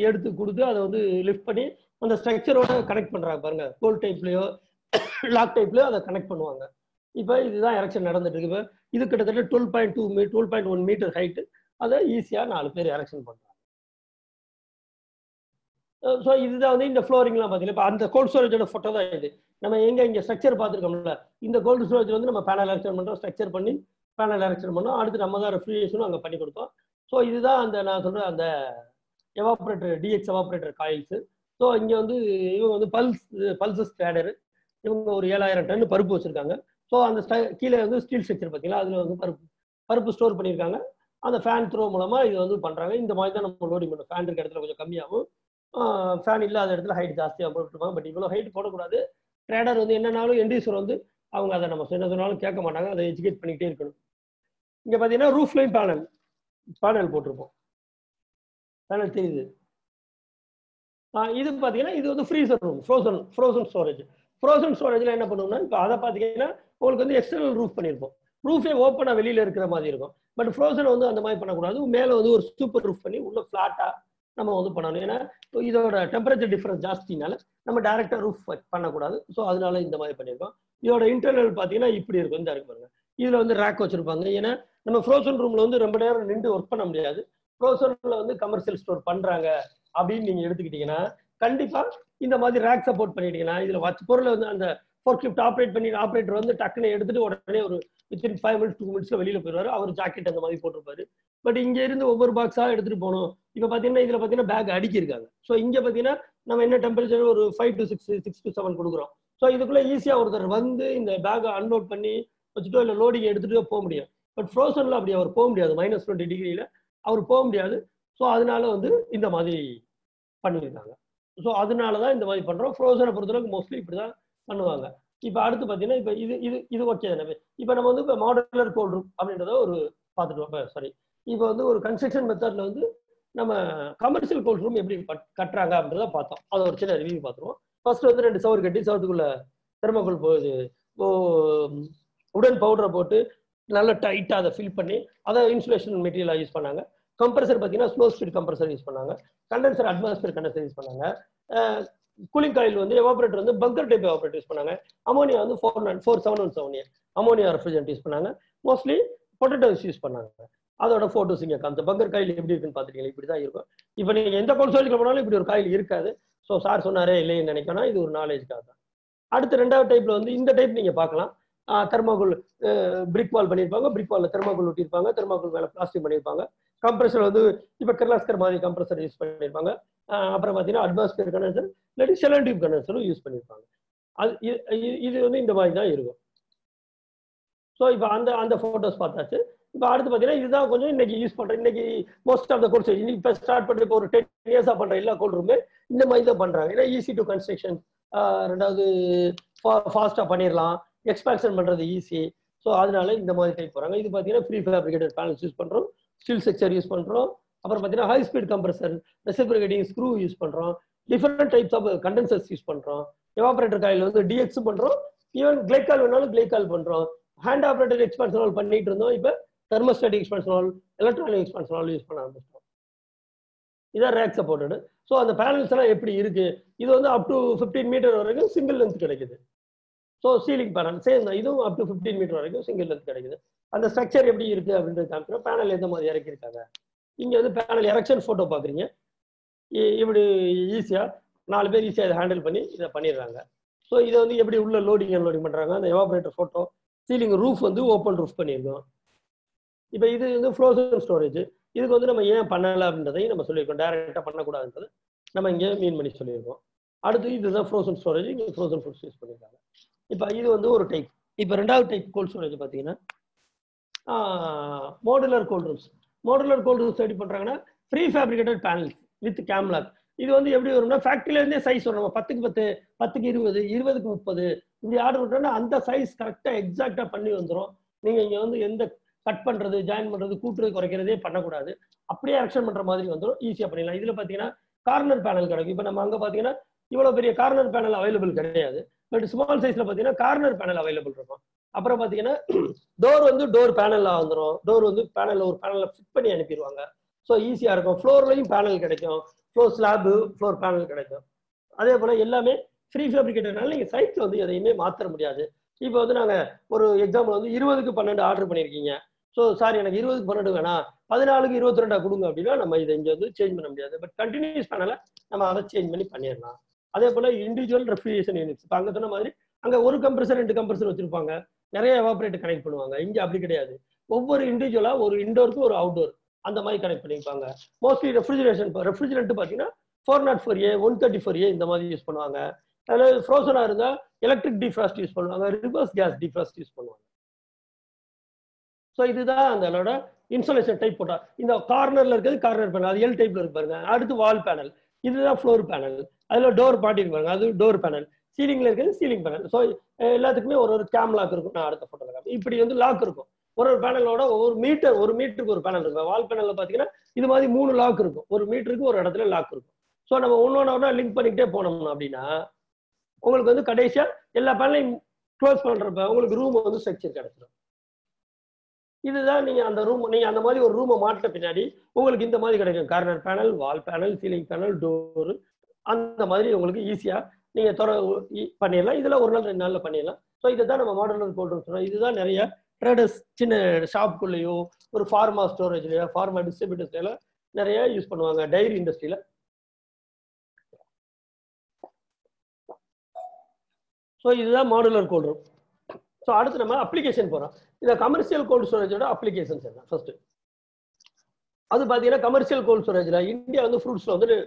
எடுத்து கொடுத்து அதை வந்து லிஃப்ட் பண்ணி அந்த ஸ்ட்ரக்சரோட கனெக்ட் பண்றாங்க பாருங்க. கோல் டைப்லயோ லாக் டைப்லயோ அதை கனெக்ட் பண்ணுவாங்க. இப்போ இதுதான் எலெக்ஷன் நடந்துட்டு இருக்கு. இப்போ இது கிட்டத்தட்ட twelve point two m twelve point one metre height அதை ஈஸியாக நாலு பேர் எலெக்ஷன் பண்ணுறாங்க ஸோ இதுதான் வந்து இந்த ஃப்ளோரிங்லாம் பார்த்தீங்கன்னா இப்போ அந்த கோல்ட் ஸ்டோரேஜோட ஃபோட்டோ தான் இது. நம்ம எங்கே இங்கே ஸ்ட்ரக்சர் பார்த்துருக்கோம்ல இந்த கோல்டு ஸ்டோரேஜ் வந்து நம்ம பேனல் எலெக்ஷன் பண்ணுறோம் ஸ்ட்ரக்சர் பண்ணி பேனல் எலெக்ஷன் பண்ணோம். அடுத்து நம்ம தான் ரெஃப்ரிஜரேஷனும் அங்கே பண்ணி கொடுத்தோம் ஸோ இதுதான் அந்த நான் சொல்கிற அந்த evaporator DX evaporator coils so இங்கே வந்து இவங்க வந்து பல்ஸ் பல்சஸ் ஸ்கேடரு இவங்க ஒரு ஏழாயிரம் டன் பருப்பு வச்சுருக்காங்க. ஸோ அந்த கீழே வந்து ஸ்டீல் ஸ்ட்ரக்சர் பார்த்தீங்களா? அதில் வந்து பருப்பு பருப்பு ஸ்டோர் பண்ணியிருக்காங்க. அந்த ஃபேன் த்ரோ மூலமாக இது வந்து பண்ணுறாங்க இந்த மாதிரி தான் நம்ம லோடிங் பண்ணும். ஃபேன் இருக்க இடத்துல கொஞ்சம் கம்மியாகும். ஃபேன் இல்லாத இடத்துல ஹைட் ஜாஸ்தியாக போட்டுருப்பாங்க. பட் இவ்வளோ ஹைட் போடக்கூடாது. ட்ரேடர் வந்து என்னன்னாலும் என்டிசர் வந்து அவங்க அதை நம்ம என்ன சொன்னாலும் கேட்க மாட்டாங்க. அதை எஜுகேட் பண்ணிக்கிட்டே இருக்கணும். இங்கே பார்த்தீங்கன்னா ரூஃப்லையும் பேனல் பேனல் போட்டிருப்போம். பேனல் தெரியுது. இது பார்த்தீங்கன்னா இது வந்து freezer room frozen frozen storage frozen ஸ்டோரேஜில் என்ன பண்ணுவோம்னா இப்போ அதை பார்த்தீங்கன்னா உங்களுக்கு வந்து எக்ஸ்டர்னல் ரூஃப் பண்ணியிருப்போம். ரூஃபே ஓப்பனாக வெளியில் இருக்கிற மாதிரி இருக்கும். பட் ஃப்ரோசன் வந்து அந்த மாதிரி பண்ணக்கூடாது. மேலே வந்து ஒரு சூப்பர் ரூஃப் பண்ணி உள்ள ஃப்ளாட்டாக நம்ம வந்து பண்ணணும். ஏன்னா இதோட டெம்பரேச்சர் டிஃப்ரென்ஸ் ஜாஸ்தினால நம்ம டேரெக்டாக ரூஃப் பண்ணக்கூடாது. ஸோ அதனால இந்த மாதிரி பண்ணியிருக்கோம். இதோட இன்டர்னல் பார்த்தீங்கன்னா இப்படி இருக்கும். இந்த இருக்கு பாருங்க. இதில் வந்து ரேக் வச்சிருப்பாங்க. ஏன்னா நம்ம ஃப்ரோசன் ரூம்ல வந்து ரொம்ப நேரம் நின்று ஒர்க் பண்ண முடியாது. ஃப்ரோசன்ல வந்து கமர்ஷியல் ஸ்டோர் பண்றாங்க அப்படின்னு நீங்க எடுத்துக்கிட்டீங்கன்னா கண்டிப்பா இந்த மாதிரி ரேக் சப்போர்ட் பண்ணிட்டீங்கன்னா இதுல வச்ச பொருளை வந்து அந்த ஃபோர் ஷிஃப்ட் ஆப்ரேட் பண்ணி ஆப்ரேட்டர் வந்து டக்குன்னு எடுத்துட்டு உடனே ஒரு வித்தின் ஃபைவ் மினிட்ஸ் டூ மினிட்ஸ்ல வெளியில போயிடுவாரு. அவர் ஜாக்கெட் அந்த மாதிரி போட்டிருப்பாரு. பட் இங்க இருந்து ஒவ்வொரு பாக்ஸா எடுத்துட்டு போகணும். இப்ப பாத்தீங்கன்னா இதுல பாத்தீங்கன்னா பேக் அடிக்கிருக்காங்க ஸோ இங்க பாத்தீங்கன்னா நம்ம என்ன டெம்பரேச்சர் ஒரு five to six six to seven கொடுக்குறோம். ஸோ இதுக்குள்ள ஈஸியா ஒருத்தர் வந்து இந்த பேக்கை அன்லோட் பண்ணி வச்சுட்டோ இல்லை லோடிங் எடுத்துட்டு போக முடியும் பட் ஃப்ரோசன்ல அப்படி அவர் போக முடியாது. மைனஸ் டுவெண்ட்டி டிகிரியில அவர் போக முடியாது. ஸோ அதனால வந்து இந்த மாதிரி பண்ணியிருக்காங்க. ஸோ அதனால தான் இந்த மாதிரி பண்றோம். ஃப்ரோசனை பொறுத்தளவுக்கு மோஸ்ட்லி இப்படி தான் பண்ணுவாங்க. இப்போ அடுத்து பார்த்தீங்கன்னா இப்போ இது இது இது ஓகே தானே? இப்போ நம்ம வந்து இப்போ மாடலர் கோல்ட் ரூம் அப்படின்றத ஒரு பார்த்துட்டு சாரி இப்போ வந்து ஒரு கன்ஸ்ட்ரக்ஷன் மெத்தட்ல வந்து நம்ம கமர்ஷியல் கோல்ட் ரூம் எப்படி கட்டுறாங்க அப்படின்றத பார்த்தோம். அதை ஒரு சின்ன ரிவ்யூ பார்த்துருவோம். ஃபர்ஸ்ட் வந்து ரெண்டு சவர் கட்டி சவத்துக்குள்ள தெர்மோகோல் போகுது ஓ உடன் பவுடரை போட்டு நல்லா டைட்டாக அதை ஃபில் பண்ணி அதை இன்சுலேஷன் மெட்டீரியலாக யூஸ் பண்ணாங்க. கம்ப்ரஸர் பார்த்தீங்கன்னா ஸ்லோ ஸ்பீட் கம்ப்ரஸர் யூஸ் பண்ணாங்க. கண்டென்சர் அட்மாஸ்பியர் கண்டென்சர் யூஸ் பண்ணாங்க. கூலிங் காயில் வந்து எவாபரேட்டர் வந்து பங்கர் டைப் எவாபரேட்டர் யூஸ் பண்ணாங்க. அமோனியா வந்து four nine four seven one seven ammonia refrigerant use பண்ணாங்க. மோஸ்ட்லி பொட்டேட்டோஸ் யூஸ் பண்ணாங்க. அதோட ஃபோட்டோஸ் இங்கே அந்த பங்கர் காயில் எப்படி இருக்குன்னு பார்த்துட்டீங்களா? இப்படி தான் இருக்கும். இப்போ நீங்கள் எந்த கோல்ட் போனாலும் இப்படி ஒரு காயில் இருக்காது. ஸோ சார் சொன்னாரே இல்லைன்னு நினைக்கணும். இது ஒரு நாலேஜ்க்காக தான் அடுத்து ரெண்டாவது டைப்ல வந்து இந்த டைப் நீங்கள் பார்க்கலாம். தெர்மாகோல் பிரிக் வால் பண்ணியிருப்பாங்க. பிரிக் வாலில் தெர்மாகோல் ஒட்டியிருப்பாங்க. தெர்மாகோல் மேலே பிளாஸ்டிக் பண்ணியிருப்பாங்க. கம்ப்ரஸர் வந்து இப்போ கிர்லாஸ்கர் மாதிரி கம்ப்ரஸர் யூஸ் பண்ணியிருப்பாங்க. அப்புறம் பார்த்தீங்கன்னா அட்மாஸ்பியர் கண்டென்சர் இல்லாட்டி செலன் டியூப் கண்டென்சரும் யூஸ் பண்ணியிருப்பாங்க. அது இது வந்து இந்த மாதிரி தான் இருக்கும். ஸோ இப்போ அந்த அந்த ஃபோட்டோஸ் பார்த்தாச்சு. இப்போ அடுத்து பார்த்தீங்கன்னா இதுதான் கொஞ்சம் இன்னைக்கு யூஸ் பண்ணுறேன் இன்னைக்கு மோஸ்ட் ஆஃப் த கோர்ஸ் இன்னைக்கு இப்போ ஸ்டார்ட் பண்ணி இப்போ ஒரு டென் இயர்ஸாக பண்ணுற எல்லா கோல் இந்த மாதிரி தான் பண்ணுறாங்க ஏன்னா ஈஸி டு கன்ஸ்ட்ரக்ஷன் ரெண்டாவது ஃபாஸ்ட்டாக பண்ணிடலாம் எக்ஸ்பான்ஷன் பண்ணுறது ஈஸி ஸோ அதனால இந்த மாதிரி டைப் போகிறாங்க இது பார்த்தீங்கன்னா ஃப்ரீ ஃபேப்ரிகேட்டட் பேனல்ஸ் யூஸ் பண்ணுறோம் ஸ்டீல் ஸ்ட்ரக்சர் யூஸ் பண்ணுறோம் அப்புறம் பார்த்தீங்கன்னா high speed compressor reciprocating screw use பண்ணுறோம் different types of condensers use பண்ணுறோம் எவாபரேட்டர் காயில் வந்து டிஎக்ஸ் பண்ணுறோம் ஈவன் கிளைக்கால் வேணாலும் கிளைக்கால் பண்ணுறோம் ஹேண்ட் ஆப்ரேட்டட் எக்ஸ்பான்ஷனால் பண்ணிட்டு இருந்தோம். இப்போ தெர்மோஸ்டாட்டிக் எக்ஸ்பான்ஷனால் எலக்ட்ரானிக் எக்ஸ்பான்ஷனால் யூஸ் பண்ண ஆரம்பிச்சிட்டோம். இதான் ரேக் சப்போர்ட்டடு ஸோ அந்த பேனல்ஸ் எல்லாம் எப்படி இருக்கு? இது வந்து அப் டு ஃபிஃப்டீன் மீட்டர் வரைக்கும் சிங்கிள் லென்த் கிடைக்குது. ஸோ சீலிங் பேனல் சேம் தான் இதுவும் அப் டு ஃபிஃப்டீன் மீட்டர் வரைக்கும் சிங்கிள் லென்த் கிடைக்குது. அந்த ஸ்ட்ரக்சர் எப்படி இருக்கு அப்படின்றது காமிக்கிறோம். பேனல் எந்த மாதிரி இறக்கியிருக்காங்க? இங்க வந்து பேனல் எரெக்ஷன் ஃபோட்டோ பார்க்குறீங்க. இப்படி ஈஸியாக நாலு பேர் ஈஸியாக இதை ஹேண்டில் பண்ணி இதை பண்ணிடுறாங்க. ஸோ இதை வந்து எப்படி உள்ள லோடிங் அன்லோடிங் பண்ணுறாங்க அந்த எவாபரேட்டர் ஃபோட்டோ சீலிங் ரூஃப் வந்து ஓப்பன் ரூஃப் பண்ணியிருக்கோம் இப்போ இது வந்து ஃப்ரோசன் ஸ்டோரேஜ் இதுக்கு வந்து நம்ம ஏன் பண்ணலை அப்படின்றதையும் நம்ம சொல்லியிருக்கோம். டைரெக்டாக பண்ணக்கூடாதுன்றது நம்ம இங்கே மீன் பண்ணி சொல்லியிருக்கோம். அடுத்து இதுதான் ஃப்ரோசன் ஸ்டோரேஜ் இங்கே ஃப்ரோசன் ஃபுட்ஸ் யூஸ் பண்ணியிருக்காங்க. இப்போ இது வந்து ஒரு டைப் இப்போ ரெண்டாவது டைப் கோல்ட் ஸ்டோரேஜ் பார்த்தீங்கன்னா modular cold rooms modular cold rooms எப்படி பண்ணுறாங்கன்னா free fabricated panels with camlock இது வந்து எப்படி வரும்னா ஃபேக்ட்ரியிலேருந்தே சைஸ் வரும் நம்ம பத்துக்கு பத்து பத்துக்கு இருபது இருபதுக்கு முப்பது இப்படி ஆர்டர் பண்ணுறோன்னா அந்த சைஸ் கரெக்டாக எக்ஸாக்டாக பண்ணி வந்துடும் நீங்கள் இங்கே வந்து எந்த கட் பண்ணுறது ஜாயின் பண்ணுறது கூட்டுறது குறைக்கிறதே பண்ணக்கூடாது. அப்படியே ஆக்ஷன் பண்ணுற மாதிரி வந்துடும் ஈஸியாக பண்ணிடலாம். இதில் பார்த்தீங்கன்னா கார்னர் பேனல் கிடைக்கும். இப்போ நம்ம அங்கே பார்த்தீங்கன்னா இவ்வளோ பெரிய கார்னர் பேனல் அவைலபிள் கிடையாது. பட் ஸ்மால் சைஸில் பார்த்தீங்கன்னா கார்னர் பேனல் அவைலபிள் இருக்கும். அப்புறம் பார்த்தீங்கன்னா டோர் [clears throat] வந்து டோர் பேனலில் வந்துடும் டோர் வந்து பேனலில் ஒரு பேனலில் ஃபிட் பண்ணி அனுப்பிடுவாங்க. ஸோ ஈஸியாக இருக்கும். ஃப்ளோர்லையும் பேனல் கிடைக்கும். ஃப்ளோர் ஸ்லாபு ஃப்ளோர் பேனல் கிடைக்கும். அதே போல் எல்லாமே ஃப்ரீ ஃபேப்ரிகேட்டர்னால நீங்கள் சைட்டில் வந்து எதையுமே மாற்ற முடியாது. இப்போ வந்து நாங்கள் ஒரு எக்ஸாம்பிள் வந்து இருபதுக்கு பன்னெண்டு ஆர்டர் பண்ணியிருக்கீங்க ஸோ சார் எனக்கு இருபதுக்கு பன்னெண்டு வேணாம். பதினாலுக்கு இருபத்தி ரெண்டா கொடுங்க அப்படின்னா நம்ம இதை இங்கே வந்து சேஞ்ச் பண்ண முடியாது. பட் கண்டினியூஸ் பேனலை நம்ம அதை சேஞ்ச் பண்ணி பண்ணிடலாம். அதே போல இண்டிவிஜுவல் ரெஃப்ரிஜரேஷன் யூனிட்ஸ் இப்போ அங்கே சொன்ன மாதிரி அங்கே ஒரு கம்ப்ரஸர் ரெண்டு கம்ப்ரஸர் வச்சிருப்பாங்க. நிறைய எவாபரேட்டர் கனெக்ட் பண்ணுவாங்க. இங்கே அப்படி கிடையாது. ஒவ்வொரு இண்டிவிஜுவலாக ஒரு இண்டோருக்கு ஒரு அவுட்டோர் அந்த மாதிரி கனெக்ட் பண்ணிப்பாங்க. மோஸ்ட்லி ரெஃப்ரிஜரேஷன் ரெஃப்ரிஜரேட் பார்த்தீங்கன்னா four naught four A one thirty four A இந்த மாதிரி யூஸ் பண்ணுவாங்க. அதில் ஃப்ரோசனாக இருந்தால் எலக்ட்ரிக் டிஃப்ராஸ்ட் யூஸ் பண்ணுவாங்க. ரிவர்ஸ் கேஸ் டிஃப்ராஸ்ட் யூஸ் பண்ணுவாங்க. ஸோ இதுதான் அதோட இன்சுலேஷன் டைப் போட்டா. இந்த கார்னர்ல இருக்கிறது கார்னர் பேனல் அது எல் டைப்ல இருக்கு பாருங்க. அடுத்து வால் பேனல் இதுதான் ஃப்ளோர் பேனல் அதில் டோர் பாட்டிருக்கு பாருங்க அது டோர் பேனல் சீலிங்ல இருக்கிறது சீலிங் பேனல் ஸோ எல்லாத்துக்குமே ஒரு ஒரு கேம் லாக் இருக்கும். நான் அடுத்த ஃபோட்டோ காமி இப்படி வந்து லாக் இருக்கும். ஒரு ஒரு பேனலோட ஒவ்வொரு மீட்டர் ஒரு மீட்டருக்கு ஒரு பேனல் இருக்கும். வால் பேனலில் பாத்தீங்கன்னா இது மாதிரி மூணு லாக் இருக்கும். ஒரு மீட்டருக்கு ஒரு இடத்துல லாக் இருக்கும். ஸோ நம்ம ஒன்னொன்னு ஒன்றா லிங்க் பண்ணிக்கிட்டே போனோம்னா அப்படின்னா உங்களுக்கு வந்து கடைசியா எல்லா பேனலையும் க்ளோஸ் பண்றப்ப உங்களுக்கு ரூம் வந்து ஸ்ட்ரக்சர் கிடைச்சிடும் இதுதான் நீங்க அந்த ரூம் நீங்க அந்த மாதிரி ஒரு ரூமை மாட்டின பின்னாடி உங்களுக்கு இந்த மாதிரி கிடைக்கும். Corner panel wall panel ceiling panel door அந்த மாதிரி உங்களுக்கு ஈஸியா நீங்க தொட பண்ணிடலாம். இதெல்லாம் ஒரு நாள் ரெண்டு நாள்ல பண்ணிடலாம். ஸோ இதை தான் நம்ம மாடலர் கோல்டு சொல்றோம் இதுதான் நிறைய ட்ரேடர்ஸ் சின்ன ஷாப்புக்குள்ளேயோ ஒரு ஃபார்மா ஸ்டோரேஜ்லயோ ஃபார்மா டிஸ்ட்ரிபியூட்டர்ஸ்ல நிறைய யூஸ் பண்ணுவாங்க டைரி இண்டஸ்ட்ரியில ஸோ இதுதான் மாடுலர் கோல்டு ரூம் ஸோ அடுத்து நம்ம அப்ளிகேஷன் போகிறோம் இந்த கமர்ஷியல் கோல்டு ஸ்டோரேஜோட அப்ளிகேஷன் என்ன ஃபர்ஸ்ட் அது பார்த்தீங்கன்னா கமர்ஷியல் கோல்டு ஸ்டோரேஜில் இந்தியா வந்து ஃப்ரூட்ஸில் வந்து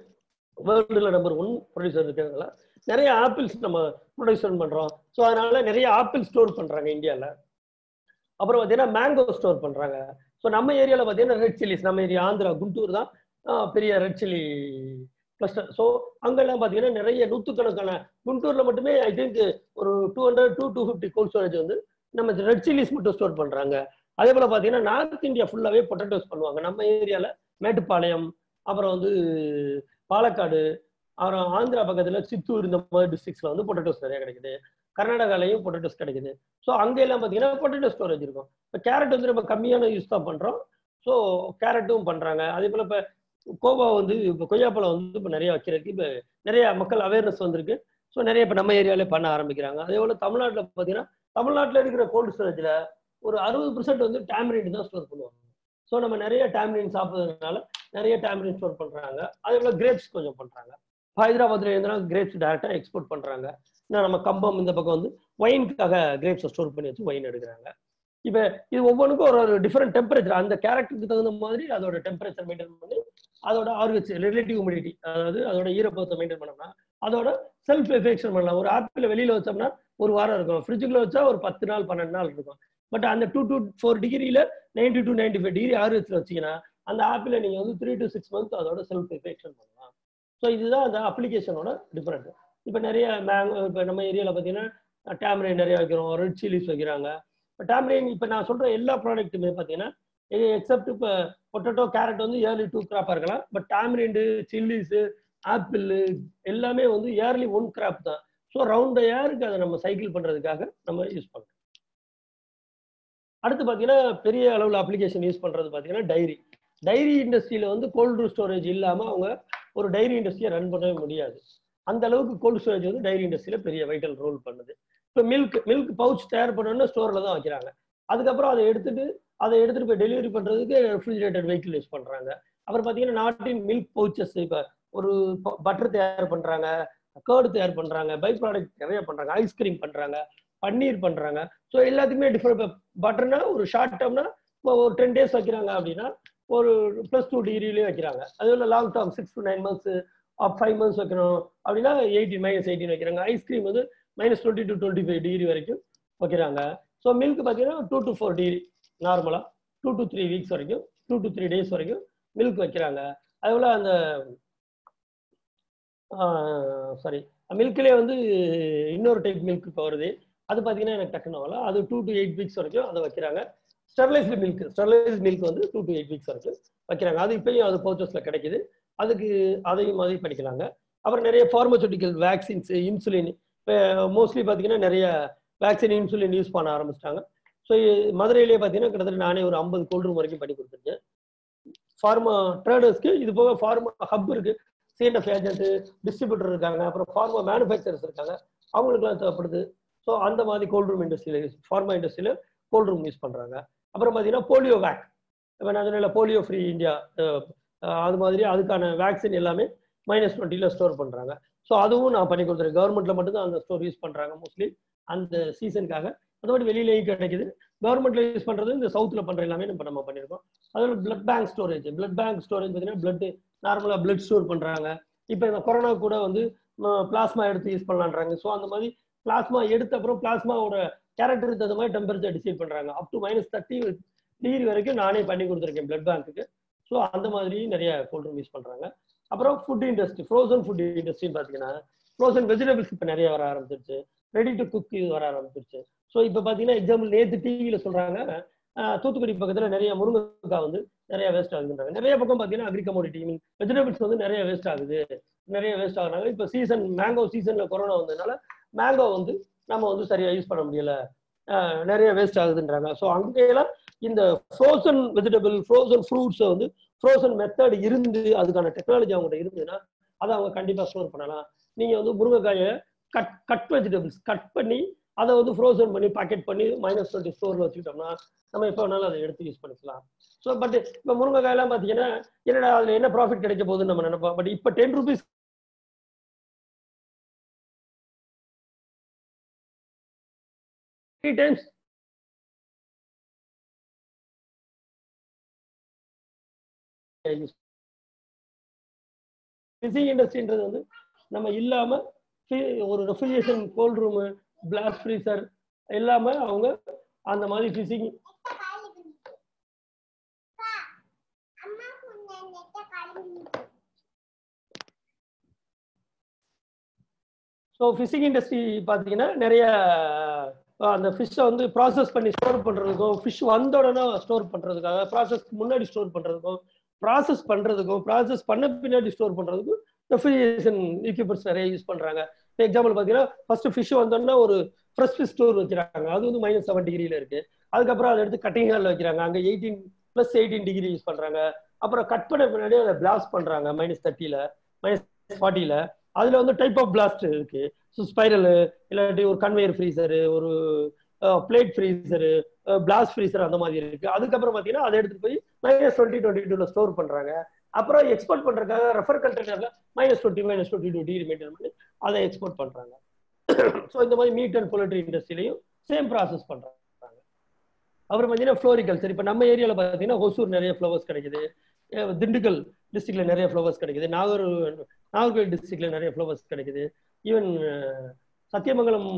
வேர்ல்டில் நம்பர் ஒன் ப்ரொடியூசர் இருக்கிறதுனால நிறைய ஆப்பிள்ஸ் நம்ம ப்ரொடியூசர் பண்ணுறோம் ஸோ அதனால நிறைய ஆப்பிள் ஸ்டோர் பண்ணுறாங்க இந்தியாவில் அப்புறம் பார்த்தீங்கன்னா மேங்கோ ஸ்டோர் பண்ணுறாங்க ஸோ நம்ம ஏரியாவில் பார்த்தீங்கன்னா ரெட் சில்லிஸ் நம்ம ஏரியா ஆந்திரா குண்டூர் தான் பெரிய ரெட் சில்லி கிளஸ்டர் ஸோ அங்கெல்லாம் பார்த்தீங்கன்னா நிறைய நூற்றுக்கணக்கான குண்டூரில் மட்டுமே ஐ திங்க் ஒரு two hundred two two fifty cold storage வந்து நம்ம ரெட் சில்லிஸ் மட்டும் ஸ்டோர் பண்ணுறாங்க அதே போல் பார்த்தீங்கன்னா நார்த் இந்தியா ஃபுல்லாகவே பொட்டேட்டோஸ் பண்ணுவாங்க. நம்ம ஏரியாவில் மேட்டுப்பாளையம் அப்புறம் வந்து பாலக்காடு அப்புறம் ஆந்திரா பக்கத்தில் சித்தூர் இந்த மாதிரி டிஸ்ட்ரிக்ஸில் வந்து பொட்டேட்டோஸ் நிறைய கிடைக்குது. கர்நாடகாலையும் பொட்டேட்டோஸ் கிடைக்குது. ஸோ அங்கெல்லாம் பார்த்தீங்கன்னா பொட்டேட்டோ ஸ்டோரேஜ் இருக்கும். இப்போ கேரட் வந்து நம்ம கம்மியான யூஸ் தான் பண்ணுறோம் ஸோ கேரட்டும் பண்ணுறாங்க அதே போல் இப்போ கோவா வந்து இப்போ கொய்யாப்பழம் வந்து இப்போ நிறைய வைக்கிறதுக்கு இப்போ நிறைய மக்கள் அவேர்னஸ் வந்திருக்கு. ஸோ நிறைய இப்போ நம்ம ஏரியாவிலே பண்ண ஆரம்பிக்கிறாங்க. அதே போல் தமிழ்நாட்டில் பார்த்தீங்கன்னா தமிழ்நாட்டில் இருக்கிற கோல்டு ஸ்டோரேஜில் ஒரு அறுபது பர்சன்ட் வந்து டேமரின் தான் ஸ்டோர் பண்ணுவாங்க. ஸோ நம்ம நிறைய டேமரின் சாப்பிட்றதுனால நிறைய டேமரின் ஸ்டோர் பண்றாங்க. அதே போல் கிரேப்ஸ் கொஞ்சம் பண்றாங்க. ஹைதராபாத்ல இருந்தாலும் கிரேப்ஸ் டேரெக்டாக எக்ஸ்போர்ட் பண்ணுறாங்க இன்னும் நம்ம கம்பம் இந்த பக்கம் வந்து ஒயின்க்காக கிரேப்ஸை ஸ்டோர் பண்ணி வச்சு ஒயின் எடுக்கிறாங்க. இப்போ இது ஒவ்வொன்றுக்கும் ஒரு ஒரு டிஃப்ரெண்ட் டெம்பரேச்சர் அந்த கேரக்டருக்கு தகுந்த மாதிரி அதோட டெம்பரேச்சர் மெயின்டைன் பண்ணி அதோட ஆர்கச் ரிலேட்டிவ் ஹியூமிடிட்டி அதாவது அதோட ஈரப்பதத்தை மெயின்டைன் பண்ணோம்னா அதோட செல்ஃப் எஃபெக்ஷன் பண்ணலாம். ஒரு ஆப்பிள் வெளியில வச்சோம்னா ஒரு வாரம் இருக்கும். ஃப்ரிட்ஜுக்குள்ள வச்சா ஒரு பத்து நாள் பன்னெண்டு நாள் இருக்கும். பட் அந்த two to four டிகிரியில ninety to ninety five degree ஆர்ஹெச்ல வச்சீங்கன்னா அந்த ஆப்பிளை நீங்க வந்து த்ரீ டு சிக்ஸ் மந்த் அதோட செல்ஃப் எஃபெக்ஷன் பண்ணலாம். ஸோ இதுதான் அந்த அப்ளிகேஷனோட டிஃப்ரெண்ட் இப்போ நிறைய மேங்கோ இப்போ நம்ம ஏரியாவில் பார்த்தீங்கன்னா டேம்ரைன் நிறைய வைக்கிறோம். ரெட் சில்லிஸ் வைக்கிறாங்க. இப்போ டேம்ரைன் இப்போ நான் சொல்ற எல்லா ப்ராடக்ட்டுமே பார்த்தீங்கன்னா எக்ஸப்ட் இப்போ பொட்டேட்டோ கேரட் வந்து இயர்லி டூ கிராப்பாக இருக்கலாம். பட் டாமரிண்டு சில்லிஸு ஆப்பிள் எல்லாமே வந்து இயர்லி ஒன் கிராப் தான். ஸோ ரவுண்ட் இயருக்கு அதை நம்ம சைக்கிள் பண்ணுறதுக்காக நம்ம யூஸ் பண்ணுறோம் அடுத்து பார்த்தீங்கன்னா பெரிய அளவில் அப்ளிகேஷன் யூஸ் பண்ணுறது பார்த்தீங்கன்னா டைரி டைரி இண்டஸ்ட்ரியில் வந்து கோல்டு ஸ்டோரேஜ் இல்லாமல் அவங்க ஒரு டைரி இண்டஸ்ட்ரியை ரன் பண்ணவே முடியாது. அந்த அளவுக்கு கோல்டு ஸ்டோரேஜ் வந்து டைரி இண்டஸ்ட்ரியில் பெரிய வைட்டல் ரோல் பண்ணுது. இப்போ மில்க் மில்க் பவுச் தயார் பண்ணணும்னா ஸ்டோரில் தான் வைக்கிறாங்க. அதுக்கப்புறம் அதை எடுத்துட்டு அதை எடுத்துட்டு போய் டெலிவரி பண்ணுறதுக்கு ரெஃப்ரிஜிரேட்டட் வெஹிக்கிள் யூஸ் பண்ணுறாங்க அப்புறம் பார்த்தீங்கன்னா நாட்டின் மில்க் பவுச்சஸ் இப்போ ஒரு பட்டர் தயார் பண்ணுறாங்க கேர்டு தயார் பண்ணுறாங்க பை ப்ராடக்ட் நிறைய பண்ணுறாங்க ஐஸ்கிரீம் பண்ணுறாங்க பன்னீர் பண்ணுறாங்க ஸோ எல்லாத்துக்குமே டிஃப்ரெண்ட் பட்டர்னா ஒரு ஷார்ட் டேர்ம்னா இப்போ ஒரு டென் டேஸ் வைக்கிறாங்க அப்படின்னா ஒரு ப்ளஸ் டூ டிகிரிலேயே வைக்கிறாங்க. அது இல்லை long term six to nine months five months வைக்கணும் அப்படின்னா எயிட்டீன் மைனஸ் எயிட்டீன் வைக்கிறாங்க. ஐஸ்கிரீம் வந்து minus twenty to twenty five degree வரைக்கும் வைக்கிறாங்க. ஸோ மில்க் பார்த்தீங்கன்னா டூ டு ஃபோர் டிகிரி நார்மலாக டூ டு த்ரீ வீக்ஸ் வரைக்கும் டூ டு த்ரீ டேஸ் வரைக்கும் மில்க் வைக்கிறாங்க. அதுபோல் அந்த சாரி மில்க்லேயே வந்து இன்னொரு டைப் மில்க் இப்போ வருது. அது பார்த்தீங்கன்னா எனக்கு டக்குன்னு வரல. அது டூ டு எயிட் வீக்ஸ் வரைக்கும் அதை வைக்கிறாங்க. ஸ்டெர்லைஸ்டு மில்க் ஸ்டெர்லைஸ்டு மில்க் வந்து டூ டு எயிட் வீக்ஸ் வரைக்கும் வைக்கிறாங்க. அது இப்பயும் அது பர்ச்சேஸில் கிடைக்குது. அதுக்கு அதையும் மாதிரி படிக்கலாங்க அப்புறம் நிறைய ஃபார்மசூட்டிக்கல் வேக்சின்ஸ் இன்சுலின் இப்போ மோஸ்ட்லி பார்த்தீங்கன்னா நிறைய வேக்சின் இன்சுலின் யூஸ் பண்ண ஆரம்பிச்சிட்டாங்க. ஸோ மதுரையிலேயே பார்த்தீங்கன்னா கிட்டத்தட்ட நானே ஒரு ஐம்பது கோல்ட் ரூம் வரைக்கும் பண்ணி கொடுத்துருக்கேன் ஃபார்மா ட்ரேடர்ஸ்க்கு இது போக ஃபார்மா ஹப் இருக்கு. சிஎன்எஃப் ஏஜென்ட் டிஸ்ட்ரிபியூட்டர் இருக்காங்க. அப்புறம் ஃபார்மா மேனுஃபேக்சரர்ஸ் இருக்காங்க. அவங்களுக்குலாம் தேவைப்படுது. ஸோ அந்த மாதிரி கோல்ட் ரூம் இண்டஸ்ட்ரியில் ஃபார்மா இண்டஸ்ட்ரியில் கோல்ட் ரூம் யூஸ் பண்ணுறாங்க அப்புறம் பார்த்தீங்கன்னா போலியோ வேக் இப்போ நான் சொன்ன போலியோ ஃப்ரீ இந்தியா அது மாதிரி அதுக்கான வேக்சின் எல்லாமே மைனஸ் டுவெண்ட்டியில் ஸ்டோர் பண்ணுறாங்க ஸோ அதுவும் நான் பண்ணி கொடுத்துருக்கேன். கவர்மெண்ட்டில் மட்டும்தான் அந்த ஸ்டோர் யூஸ் பண்ணுறாங்க மோஸ்ட்லி அந்த சீசனுக்காக அதோட வெளியிலேயும் கிடைக்குது. கவர்மெண்ட்ல யூஸ் பண்றது இந்த சவுத்ல பண்ற எல்லாமே நம்ம நம்ம பண்ணிருக்கோம். அதோட blood bank storage blood bank storage பார்த்தீங்கன்னா பிளட் நார்மலா பிளட் ஸ்டோர் பண்றாங்க. இப்போ இந்த கொரோனா கூட வந்து பிளாஸ்மா எடுத்து யூஸ் பண்ணலான்றாங்க. ஸோ அந்த மாதிரி பிளாஸ்மா எடுத்த அப்புறம் பிளாஸ்மாவோட கேரக்டருக்கு தகுந்த மாதிரி டெம்பரேச்சர் டிசைட் பண்றாங்க. Up to minus thirty degree வரைக்கும் நானே பண்ணி கொடுத்துருக்கேன் பிளட் பேங்க்குக்கு ஸோ அந்த மாதிரி நிறைய கோல்ட் யூஸ் பண்றாங்க. அப்புறம் ஃபுட் இண்டஸ்ட்ரி ஃப்ரோசன் ஃபுட் இண்டஸ்ட்ரின்னு பார்த்தீங்கன்னா ஃப்ரோசன் வெஜிடபிள்ஸ் இப்போ நிறைய வர ஆரம்பிச்சிருச்சு. ரெடி டு குக் இது வர ஆரம்பிச்சிருச்சு. ஸோ இப்போ பார்த்தீங்கன்னா எக்ஸாம்பிள் நேற்று டிவியில் சொல்கிறாங்க தூத்துக்குடி பக்கத்தில் நிறைய முருங்கைக்காய் வந்து நிறைய வேஸ்ட் ஆகுதுன்றாங்க. நிறைய பக்கம் பார்த்தீங்கன்னா அக்ரி கமோடிட்டி மீன் வெஜிடபிள்ஸ் வந்து நிறைய வேஸ்ட் ஆகுது. நிறைய வேஸ்ட் ஆகுறாங்க. இப்போ சீசன் மேங்கோ சீசனில் கொரோனா வந்ததுனால மேங்கோ வந்து நம்ம வந்து சரியாக யூஸ் பண்ண முடியலை. நிறைய வேஸ்ட் ஆகுதுன்றாங்க. ஸோ அங்கேயெல்லாம் இந்த ஃப்ரோசன் வெஜிடபிள் ஃப்ரோசன் ஃப்ரூட்ஸை வந்து ஃப்ரோசன் மெத்தட் இருந்து அதுக்கான டெக்னாலஜி அவங்ககிட்ட இருந்ததுன்னா அதை அவங்க கண்டிப்பாக ஸ்டோர் பண்ணலாம். நீங்கள் வந்து முருங்கைக்காயை கட் கட் வெஜிடபிள்ஸ் கட் பண்ணி அதை வந்து ஃப்ரோசன் பண்ணி பாக்கெட் பண்ணி மைனஸ் டுவெண்ட்டி ஸ்டோரில் வச்சுக்கிட்டோம்னா நம்ம எப்போ வேணாலும் அதை எடுத்து யூஸ் பண்ணிக்கலாம். ஸோ பட் இப்போ முருங்கைக்காயெல்லாம் பார்த்தீங்கன்னா என்னடா அதில் என்ன ப்ராஃபிட் கிடைக்க போகுதுன்னு நம்ம நினைப்போம். பட் இப்போ ten rupees three times fishing இண்டஸ்ட்ரின்றது வந்து நம்ம இல்லாம ஒரு refrigeration cold room blast freezer எல்லாமே அவங்க அந்த மாதிரி ஃபிஷிங் ஸோ ஃபிஷிங் இண்டஸ்ட்ரி பார்த்தீங்கன்னா நிறைய அந்த ஃபிஷ்ஷை வந்து ப்ராசஸ் பண்ணி ஸ்டோர் பண்ணுறதுக்கும் ஃபிஷ் வந்த உடனே ஸ்டோர் பண்ணுறதுக்காக ப்ராசஸ்க்கு முன்னாடி ஸ்டோர் பண்ணுறதுக்கும் ப்ராசஸ் பண்ணுறதுக்கும் ப்ராசஸ் பண்ண பின்னாடி ஸ்டோர் பண்ணுறதுக்கும் ரெஃப்ரிஜரேஷன் எக்யூப்மெண்ட்ஸ் நிறைய யூஸ் பண்ணுறாங்க எக்ஸாம்பிள் பார்த்தீங்கன்னா ஃபர்ஸ்ட் ஃபிஷ் வந்தோம்னா ஒரு ஃப்ரெஷ் ஃபிஷ் ஸ்டோர் வைக்கிறாங்க அது வந்து மைனஸ் செவன் டிகிரியில் இருக்கு. அதுக்கப்புறம் அதை எடுத்து கட்டிங் ஹாலில் வைக்கிறாங்க அங்கே eighteen plus eighteen degree use பண்ணுறாங்க அப்புறம் கட் பண்ண பின்னாடி அதை பிளாஸ்ட் பண்ணுறாங்க மைனஸ் தேர்ட்டியில் மைனஸ் ஃபார்ட்டியில் அதில் வந்து டைப் ஆஃப் பிளாஸ்ட் இருக்கு. ஸோ ஸ்பைரலு இல்லாட்டி ஒரு கன்வேயர் ஃப்ரீசரு ஒரு பிளேட் ஃப்ரீசரு பிளாஸ்ட் ஃப்ரீசர் அந்த மாதிரி இருக்கு. அதுக்கப்புறம் பார்த்தீங்கன்னா அதை எடுத்துகிட்டு போய் மைனஸ் டுவெண்ட்டி டுவெண்ட்டி டூல ஸ்டோர் பண்றாங்க. அப்புறம் எக்ஸ்போர்ட் பண்றதுக்காக reefer கண்டெய்னர்ல minus twenty minus twenty two degree maintain பண்ணி அதை எக்ஸ்போர்ட் பண்றாங்க. ஸோ இந்த மாதிரி மீட் அண்ட் போலட்ரி இண்டஸ்ட்ரியிலையும் சேம் ப்ராசஸ் பண்றாங்க. அப்புறம் பார்த்தீங்கன்னா ஃப்ளோரிகல்ச்சர் இப்போ நம்ம ஏரியாவில் பார்த்தீங்கன்னா ஒசூர் நிறைய ஃப்ளவர்ஸ் கிடைக்குது. திண்டுக்கல் டிஸ்ட்ரிக்ட்ல நிறைய ஃப்ளவர்ஸ் கிடைக்குது. நாகர் நாகர்கோவில் டிஸ்ட்ரிக்ட்ல நிறைய ஃப்ளவர்ஸ் கிடைக்குது. ஈவன் சத்தியமங்கலம்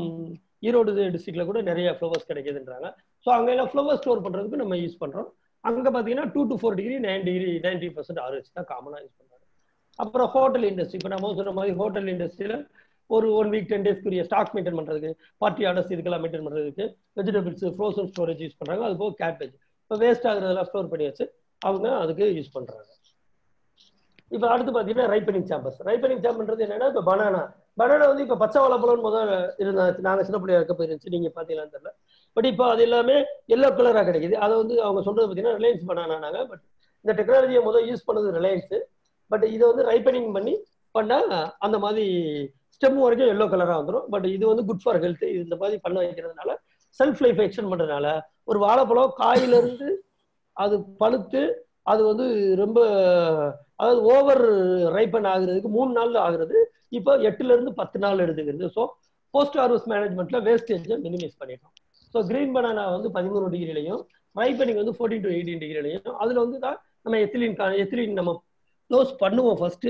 ஈரோடு டிஸ்ட்ரிக்ட்ல கூட நிறைய ஃப்ளவர்ஸ் கிடைக்குதுன்றாங்க. ஸோ அங்கெல்லாம் ஃப்ளவர் ஸ்டோர் பண்ணுறதுக்கு நம்ம யூஸ் பண்ணுறோம் அங்க பாத்தீங்கன்னா two to four degree nine degree ninety percent RH தான் காமனா யூஸ் பண்றாங்க. அப்புறம் ஹோட்டல் இண்டஸ்ட்ரி இப்போ நம்ம சொன்ன மாதிரி ஹோட்டல் இண்டஸ்ட்ரியில ஒரு ஒன் வீக் டென் டேஸ்க்குரிய ஸ்டாக் மெயின்டைன் பண்றதுக்கு பார்ட்டி ஆர்டர்ஸ் இதுக்கெல்லாம் மெயின்டைன் பண்றதுக்கு வெஜிடபிள்ஸ் ஃப்ரோசன் ஸ்டோரேஜ் யூஸ் பண்றாங்க. அது போக கேபேஜ் இப்போ வேஸ்ட் ஆகுறதெல்லாம் ஸ்டோர் பண்ணி வச்சு அவங்க அதுக்கு யூஸ் பண்றாங்க. இப்போ அடுத்து பார்த்தீங்கன்னா ரைப்பனிங் சாம்பர்ஸ் ரைப்பனிங் சாம்பர்ன்றது என்னன்னா இப்போ பனானா பனானா வந்து இப்போ பச்சை வாழைப்பழம்னு முதல் இருந்தது. நாங்கள் சின்ன பிள்ளையா இருக்க போயிருந்துச்சு நீங்கள் பார்த்தீங்களான்னு தெரியல. பட் இப்போ அது எல்லாமே எல்லோ கலராக கிடைக்குது. அதை வந்து அவங்க சொல்றது பார்த்தீங்கன்னா ரிலையன்ஸ் பனானாங்க பட் இந்த டெக்னாலஜியை முதல் யூஸ் பண்ணது ரிலையன்ஸ் பட் இதை வந்து ரைப்பனிங் பண்ணி பண்ணால் அந்த மாதிரி ஸ்டெம் வரைக்கும் எல்லோ கலராக வந்துடும் பட் இது வந்து குட் ஃபார் ஹெல்த் இந்த மாதிரி பண்ண வைக்கிறதுனால செல்ஃப் லைஃப் எக்ஸ்டெண்ட் பண்ணுறதுனால ஒரு வாழைப்பழம் காயிலிருந்து அது பழுத்து அது வந்து ரொம்ப அதாவது ஓவர் ரைப்பன் ஆகுறதுக்கு மூணு நாளில் ஆகுறது இப்போ எட்டுல இருந்து பத்து நாள் எடுத்துக்கிறது ஸோ போஸ்ட் ஹார்வெஸ்ட் மேனேஜ்மெண்ட்ல வேஸ்டேஜை மினிமைஸ் பண்ணிட்டோம். ஸோ கிரீன் பனானா வந்து பதிமூணு டிகிரிலையும் ரைப்பனிங் வந்து ஃபோர்டீன் டு எயிட்டீன் டிகிரிலையும் அதுல வந்து தான் நம்ம எத்திலின் எத்திலின் நம்ம க்ளோஸ் பண்ணுவோம் ஃபர்ஸ்ட்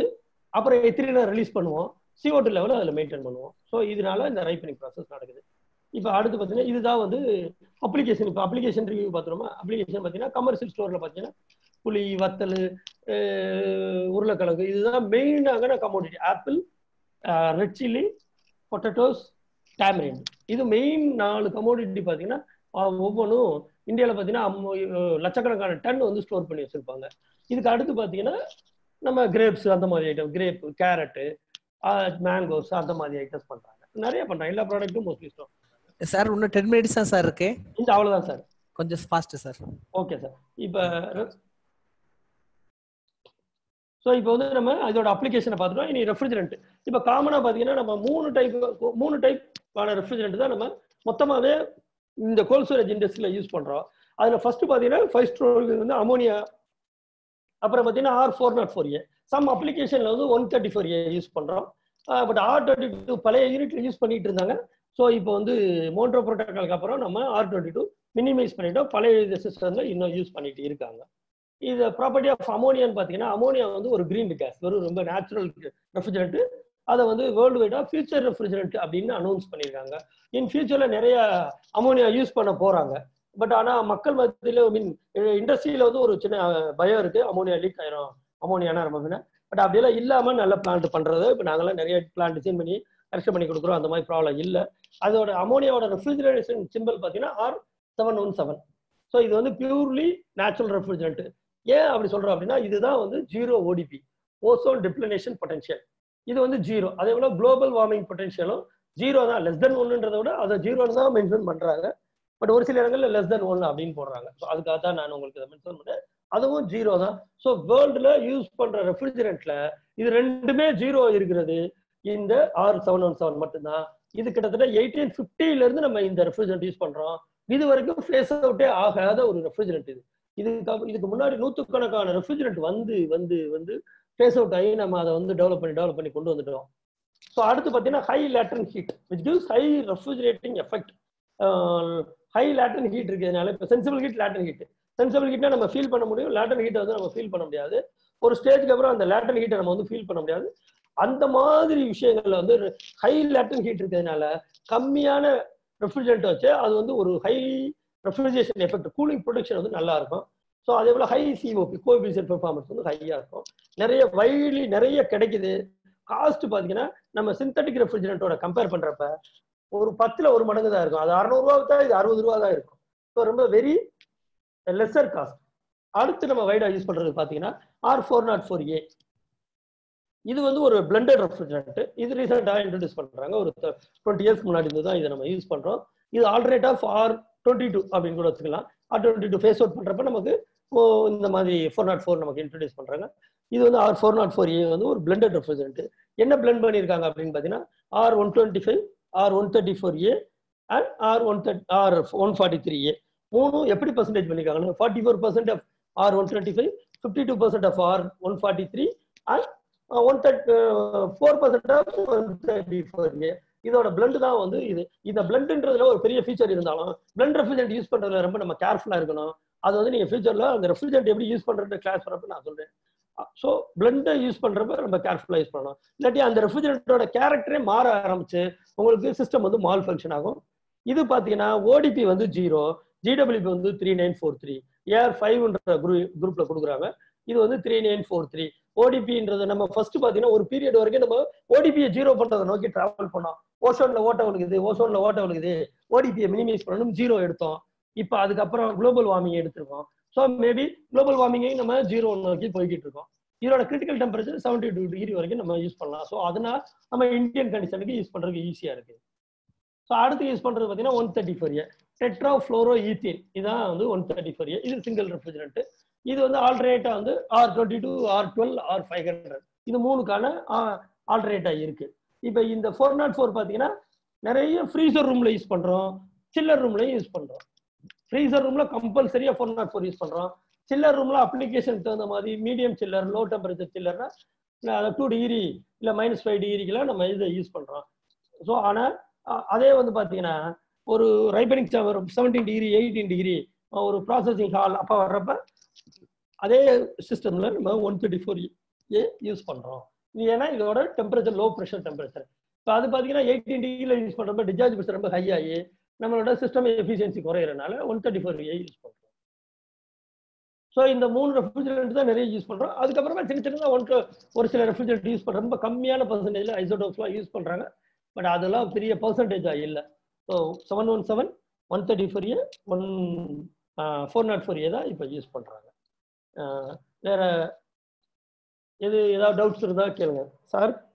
அப்புறம் எத்திலினை ரிலீஸ் பண்ணுவோம். CO2 லெவலில் அதில் மெயின்டைன் பண்ணுவோம். ஸோ இதனால இந்த ரைப்பனிங் ப்ராசஸ் நடக்குது. இப்போ அடுத்து பார்த்தீங்கன்னா இதுதான் வந்து அப்ளிகேஷன் இப்போ அப்ளிகேஷன் ரிவ்யூ பார்த்துருமா அப்ளிகேஷன் பார்த்தீங்கன்னா கமர்ஷியல் ஸ்டோரில் பார்த்தீங்கன்னா புளி வத்தல் உருளைக்கிழங்கு இதுதான் மெயினான commodity apple red chilli potatoes tamarind இது மெயின் நாலு கமோடிட்டி பார்த்தீங்கன்னா ஒவ்வொன்றும் இந்தியாவில் பார்த்தீங்கன்னா லட்சக்கணக்கான டன் வந்து ஸ்டோர் பண்ணி வச்சிருப்பாங்க. இதுக்கு அடுத்து பார்த்தீங்கன்னா நம்ம கிரேப்ஸ் அந்த மாதிரி ஐட்டம் கிரேப் கேரட்டு மேங்கோஸ் அந்த மாதிரி ஐட்டம்ஸ் பண்றாங்க. நிறைய பண்றாங்க. எல்லா ப்ராடக்ட்டும் மோஸ்ட்லி ஸ்டோர் சார் இன்னும் டென் மினிட்ஸ் தான் சார் இருக்கு. இந்த அவ்வளவுதான் சார். கொஞ்சம் ஃபாஸ்ட் சார். ஓகே சார் இப்போ ஸோ இப்போ வந்து நம்ம இதோட அப்ளிகேஷனை பார்த்துட்டோம். இனி ரெஃப்ரிஜரண்ட் இப்போ காமனாக பார்த்தீங்கன்னா நம்ம மூணு டைப் மூணு டைப்பான ரெஃப்ரிஜரண்ட் தான் நம்ம மொத்தமாகவே இந்த கோல்ட் ஸ்டோரேஜ் இண்டஸ்ட்ரியில் யூஸ் பண்ணுறோம் அதில் ஃபர்ஸ்ட் பார்த்தீங்கன்னா ஃபைவ் ஸ்டோர் வந்து அமோனியா அப்புறம் பார்த்தீங்கன்னா R four naught four A some அப்ளிகேஷனில் வந்து one thirty four A use பண்ணுறோம் பட் ஆர் டுவெண்ட்டி டூ பழைய யூனிட்ல யூஸ் பண்ணிட்டு இருந்தாங்க. ஸோ இப்போ வந்து மோட்ரோ ப்ரோட்டோக்காலுக்கு அப்புறம் நம்ம ஆர் டுவெண்ட்டி டூ மினிமைஸ் பண்ணிட்டோம். பழைய சிஸ்டம்ல இன்னும் யூஸ் பண்ணிட்டு இருக்காங்க. இது ப்ராப்பர்ட்டி ஆஃப் அமோனியான்னு பார்த்தீங்கன்னா அமோனியா வந்து ஒரு கிரீன் கேஸ் வெறும் ரொம்ப நேச்சுரல் ரெஃப்ரிஜரண்ட் அதை வந்து வேர்ல்டு வைடாக ஃபியூச்சர் ரெஃப்ரிஜரண்ட் அப்படின்னு அனௌன்ஸ் பண்ணியிருக்காங்க இன் ஃபியூச்சரில் நிறைய அமோனியா யூஸ் பண்ண போகிறாங்க பட் ஆனால் மக்கள் மத்தியில் மீன் இண்டஸ்ட்ரியில வந்து ஒரு சின்ன பயம் இருக்குது அமோனியா லீக் ஆயிரும். அமோனியானா ரொம்ப பட் அப்படியெல்லாம் இல்லாமல் நல்ல பிளான்ட் பண்ணுறது இப்போ நாங்களாம் நிறைய பிளான் டிசைன் பண்ணி கரெக்ஷன் பண்ணி கொடுக்குறோம். அந்த மாதிரி ப்ராப்ளம் இல்லை. அதோட அமோனியாவோட ரெஃப்ரிஜரேஷன் சிம்பிள் பார்த்தீங்கன்னா R seven one seven so இது வந்து பியூர்லி நேச்சுரல் ரெஃப்ரிஜரண்ட் ஏன் அப்படி சொல்றோம் அப்படின்னா இதுதான் வந்து zero ODP ozone depletion potential இது வந்து ஜீரோ அதே போல குளோபல் வார்மிங் பொட்டன்ஷியலும் ஜீரோ தான். லெஸ் தென் ஒன்னுன்றத விட அதை ஜீரோன்னு தான் மென்ஷன் பண்றாங்க. பட் ஒரு சில இடங்களில் லெஸ் தென் ஒன் அப்படின்னு போடுறாங்க. ஸோ அதுக்காக தான் நான் உங்களுக்கு இதை மென்ஷன் பண்ணேன். அதுவும் ஜீரோ தான். ஸோ வேர்ல்டுல யூஸ் பண்ணுற ரெஃப்ரிஜரண்ட்ல இது ரெண்டுமே ஜீரோ இருக்கிறது. இந்த ஆர் செவன் ஒன் செவன் மட்டும்தான். இது கிட்டத்தட்ட எயிட்டீன் ஃபிஃப்டில இருந்து நம்ம இந்த ரெஃப்ரிஜரண்ட் யூஸ் பண்றோம். இது வரைக்கும் ஃபேஸ் அவுட்டே ஆகாத ஒரு ரெஃப்ரிஜரண்ட் இது. இதுக்கு இதுக்கு முன்னாடி நூற்றுக்கணக்கான ரெஃப்ரிஜரண்ட் வந்து வந்து வந்து ஃபேஸ் அவுட் ஆகி நம்ம அதை வந்து டெவலப் பண்ணி டெவலப் பண்ணி கொண்டு வந்துட்டோம். ஸோ அடுத்து பார்த்தீங்கன்னா high latent heat which gives high refrigerating effect high latent heat இருக்கிறதுனால இப்போ sensible heat latent heat sensible ஹீட்னா நம்ம ஃபீல் பண்ண முடியும். லேட்ரன் ஹீட்டை வந்து நம்ம ஃபீல் பண்ண முடியாது. ஒரு ஸ்டேஜ்க்கு அப்புறம் அந்த லேட்ரன் ஹீட்டை நம்ம வந்து ஃபீல் பண்ண முடியாது. அந்த மாதிரி விஷயங்கள்ல வந்து ஹை லேட்ரன் ஹீட் இருக்கிறதுனால கம்மியான ரெஃப்ரிஜரண்ட் வச்சு அது வந்து ஒரு high refrigeration effect cooling production வந்து நல்லா இருக்கும் ஸோ அதே போல் ஹை சிஓபி கோபிசியன் பெர்ஃபார்மன்ஸ் வந்து ஹையா இருக்கும். நிறைய வைலி நிறைய கிடைக்குது. காஸ்ட் பார்த்தீங்கன்னா நம்ம சிந்தட்டிக் ரெஃப்ரிஜரண்ட்டோட கம்பேர் பண்றப்ப ஒரு பத்துல ஒரு மடங்கு தான் இருக்கும். அது அறுநூறுவா தான் இது அறுபது ரூபா தான் இருக்கும். ஸோ ரொம்ப வெரி லெஸ்ஸர் காஸ்ட் அடுத்து நம்ம வைடா யூஸ் பண்றது பார்த்தீங்கன்னா R four naught four A இது வந்து ஒரு பிளண்டட் ரெஃப்ரிஜரண்ட் இது ரீசெண்டாக இன்ட்ரடியூஸ் பண்றாங்க. ஒரு டுவெண்ட்டி இயர்ஸ் முன்னாடி இருந்து தான் இதை நம்ம யூஸ் பண்றோம். இது ஆல்ரேட் ஆஃப் ஆர் டுவெண்ட்டி டூ அப்படின்னு கூட வச்சுக்கலாம். R twenty two phase out பண்ணுறப்ப நமக்கு இந்த மாதிரி ஃபோர் நாட் ஃபோர் நமக்கு இன்ட்ரடியூஸ் பண்ணுறாங்க இது வந்து R four naught four A வந்து ஒரு பிளண்டட் ரெஃப்ரிஜரண்ட் என்ன பிளண்ட் பண்ணியிருக்காங்க அப்படின்னு பார்த்தீங்கன்னா R one twenty five R one thirty four A and R one third R one forty three A மூணும் எப்படி பர்சன்டேஜ் பண்ணியிருக்காங்கன்னா forty four percent of R one twenty five fifty two percent of R one forty three and one third four percent of one thirty four A இதோட blend தான் வந்து இது. இந்த பிளண்ட்ன்றதுல ஒரு பெரிய ஃபீச்சர் இருந்தாலும் பிளண்ட் ரெஃப்ரிஜரண்ட் யூஸ் பண்றதுல ரொம்ப நம்ம கேர்ஃபுல்லா இருக்கணும். அது வந்து நீங்க ஃபியூச்சர்ல அந்த ரெஃப்ரிஜரண்ட் எப்படி யூஸ் பண்றது கிளாஸ் வரப்ப நான் சொல்றேன். ஸோ பிளண்டை யூஸ் பண்றப்ப ரொம்ப கேர்ஃபுல்லா யூஸ் பண்ணணும். இல்லாட்டி அந்த ரெஃப்ரிஜரேட்டரோட கேரக்டரே மாற ஆரம்பிச்சு உங்களுக்கு சிஸ்டம் வந்து மால் ஃபங்க்ஷன் ஆகும். இது பாத்தீங்கன்னா ஓடிபி வந்து ஜீரோ ஜிடபிள்யூபி வந்து three nine four three AR ஃபைவ்ன்ற group குரூப்ல கொடுக்குறாங்க. இது வந்து த்ரீ நைன் ஃபோர் த்ரீ ஓடிபின்றது நம்ம ஃபர்ஸ்ட் பாத்தீங்கன்னா ஒரு பீரியட் வரைக்கும் நம்ம ஓடிபியை ஜீரோ பண்றதை நோக்கி டிராவல் பண்ணோம். ஓசோன்ல ஓட்ட விழுகுது ஓசோன்ல ஓட்ட விழுகுது. ஓடிபியை மினிமைஸ் பண்ணணும் ஜீரோ எடுத்தோம். இப்போ அதுக்கப்புறம் குளோபல் வார்மிங் எடுத்திருக்கோம். ஸோ மேபி குளோபல் வார்மிங்கையும் நம்ம ஜீரோ நோக்கி போய்கிட்டு இருக்கோம். இதோட critical temperature seventy two degree வரைக்கும் நம்ம யூஸ் பண்ணலாம். ஸோ அதனால நம்ம இந்தியன் கண்டிஷனுக்கு யூஸ் பண்றதுக்கு ஈஸியா இருக்கு. ஸோ அடுத்து யூஸ் பண்றது பார்த்தீங்கன்னா one thirty four A tetrafluoroethane இதான் வந்து ஒன் தேர்ட்டி ஃபோர் ஏ இது சிங்கிள் ரெஃப்ரிஜரண்ட் இது வந்து ஆல்டர்னேட்டா வந்து R twenty two R twelve R five hundred இது மூணுக்கான ஆல்டர்னேட்டா இருக்கு. இப்போ இந்த ஃபோர் நாட் ஃபோர் பார்த்தீங்கன்னா நிறைய ஃப்ரீசர் ரூம்ல யூஸ் பண்றோம். சில்லர் ரூம்லயும் யூஸ் பண்றோம். ஃப்ரீசர் ரூம்ல கம்பல்சரியா ஃபோர் நாட் ஃபோர் யூஸ் பண்றோம். சில்லர் ரூம்ல அப்ளிகேஷன் தகுந்த மாதிரி மீடியம் சில்லர் லோ டெம்பரேச்சர் சில்லர்னா டூ டிகிரி இல்லை மைனஸ் ஃபைவ் டிகிரிக்கெல்லாம் நம்ம இதை யூஸ் பண்றோம். ஸோ ஆனால் அதே வந்து பார்த்தீங்கன்னா ஒரு ripening seventeen degree eighteen degree ஒரு ப்ராசஸிங் ஹால் அப்போ வர்றப்ப அதே சிஸ்டம்ல நம்ம one thirty four A use பண்றோம். இது ஏன்னா இதோட டெம்பரேச்சர் லோ ப்ரெஷர் டெம்பரேச்சர் இப்போ அது பார்த்தீங்கன்னா எயிட்டீன் டிகிரியில் யூஸ் பண்ணுறப்ப டிஸ்சார்ஜ் ப்ரெஷர் ரொம்ப ஹை ஆகி நம்மளோட system efficiency குறையிறனால one thirty four A use பண்ணுறோம் ஸோ இந்த மூணு ரெஃப்ரிஜரேட் தான் நிறைய யூஸ் பண்ணுறோம் அதுக்கப்புறமா சின்ன சின்னதாக ஒன்று ஒரு சில ரெஃப்ரிஜரேட் யூஸ் பண்ணுற ரொம்ப கம்மியான பர்சன்டேஜில் ஐசோடோப்ஸ்லாம் யூஸ் பண்ணுறாங்க பட் அதெல்லாம் பெரிய பர்சன்டேஜாக இல்லை. So seven one seven one thirty four A one four naught four A தான் இப்போ யூஸ் பண்ணுறாங்க வேற எது ஏதாவது டவுட்ஸ் இருந்தால் கேளுங்க. சார்?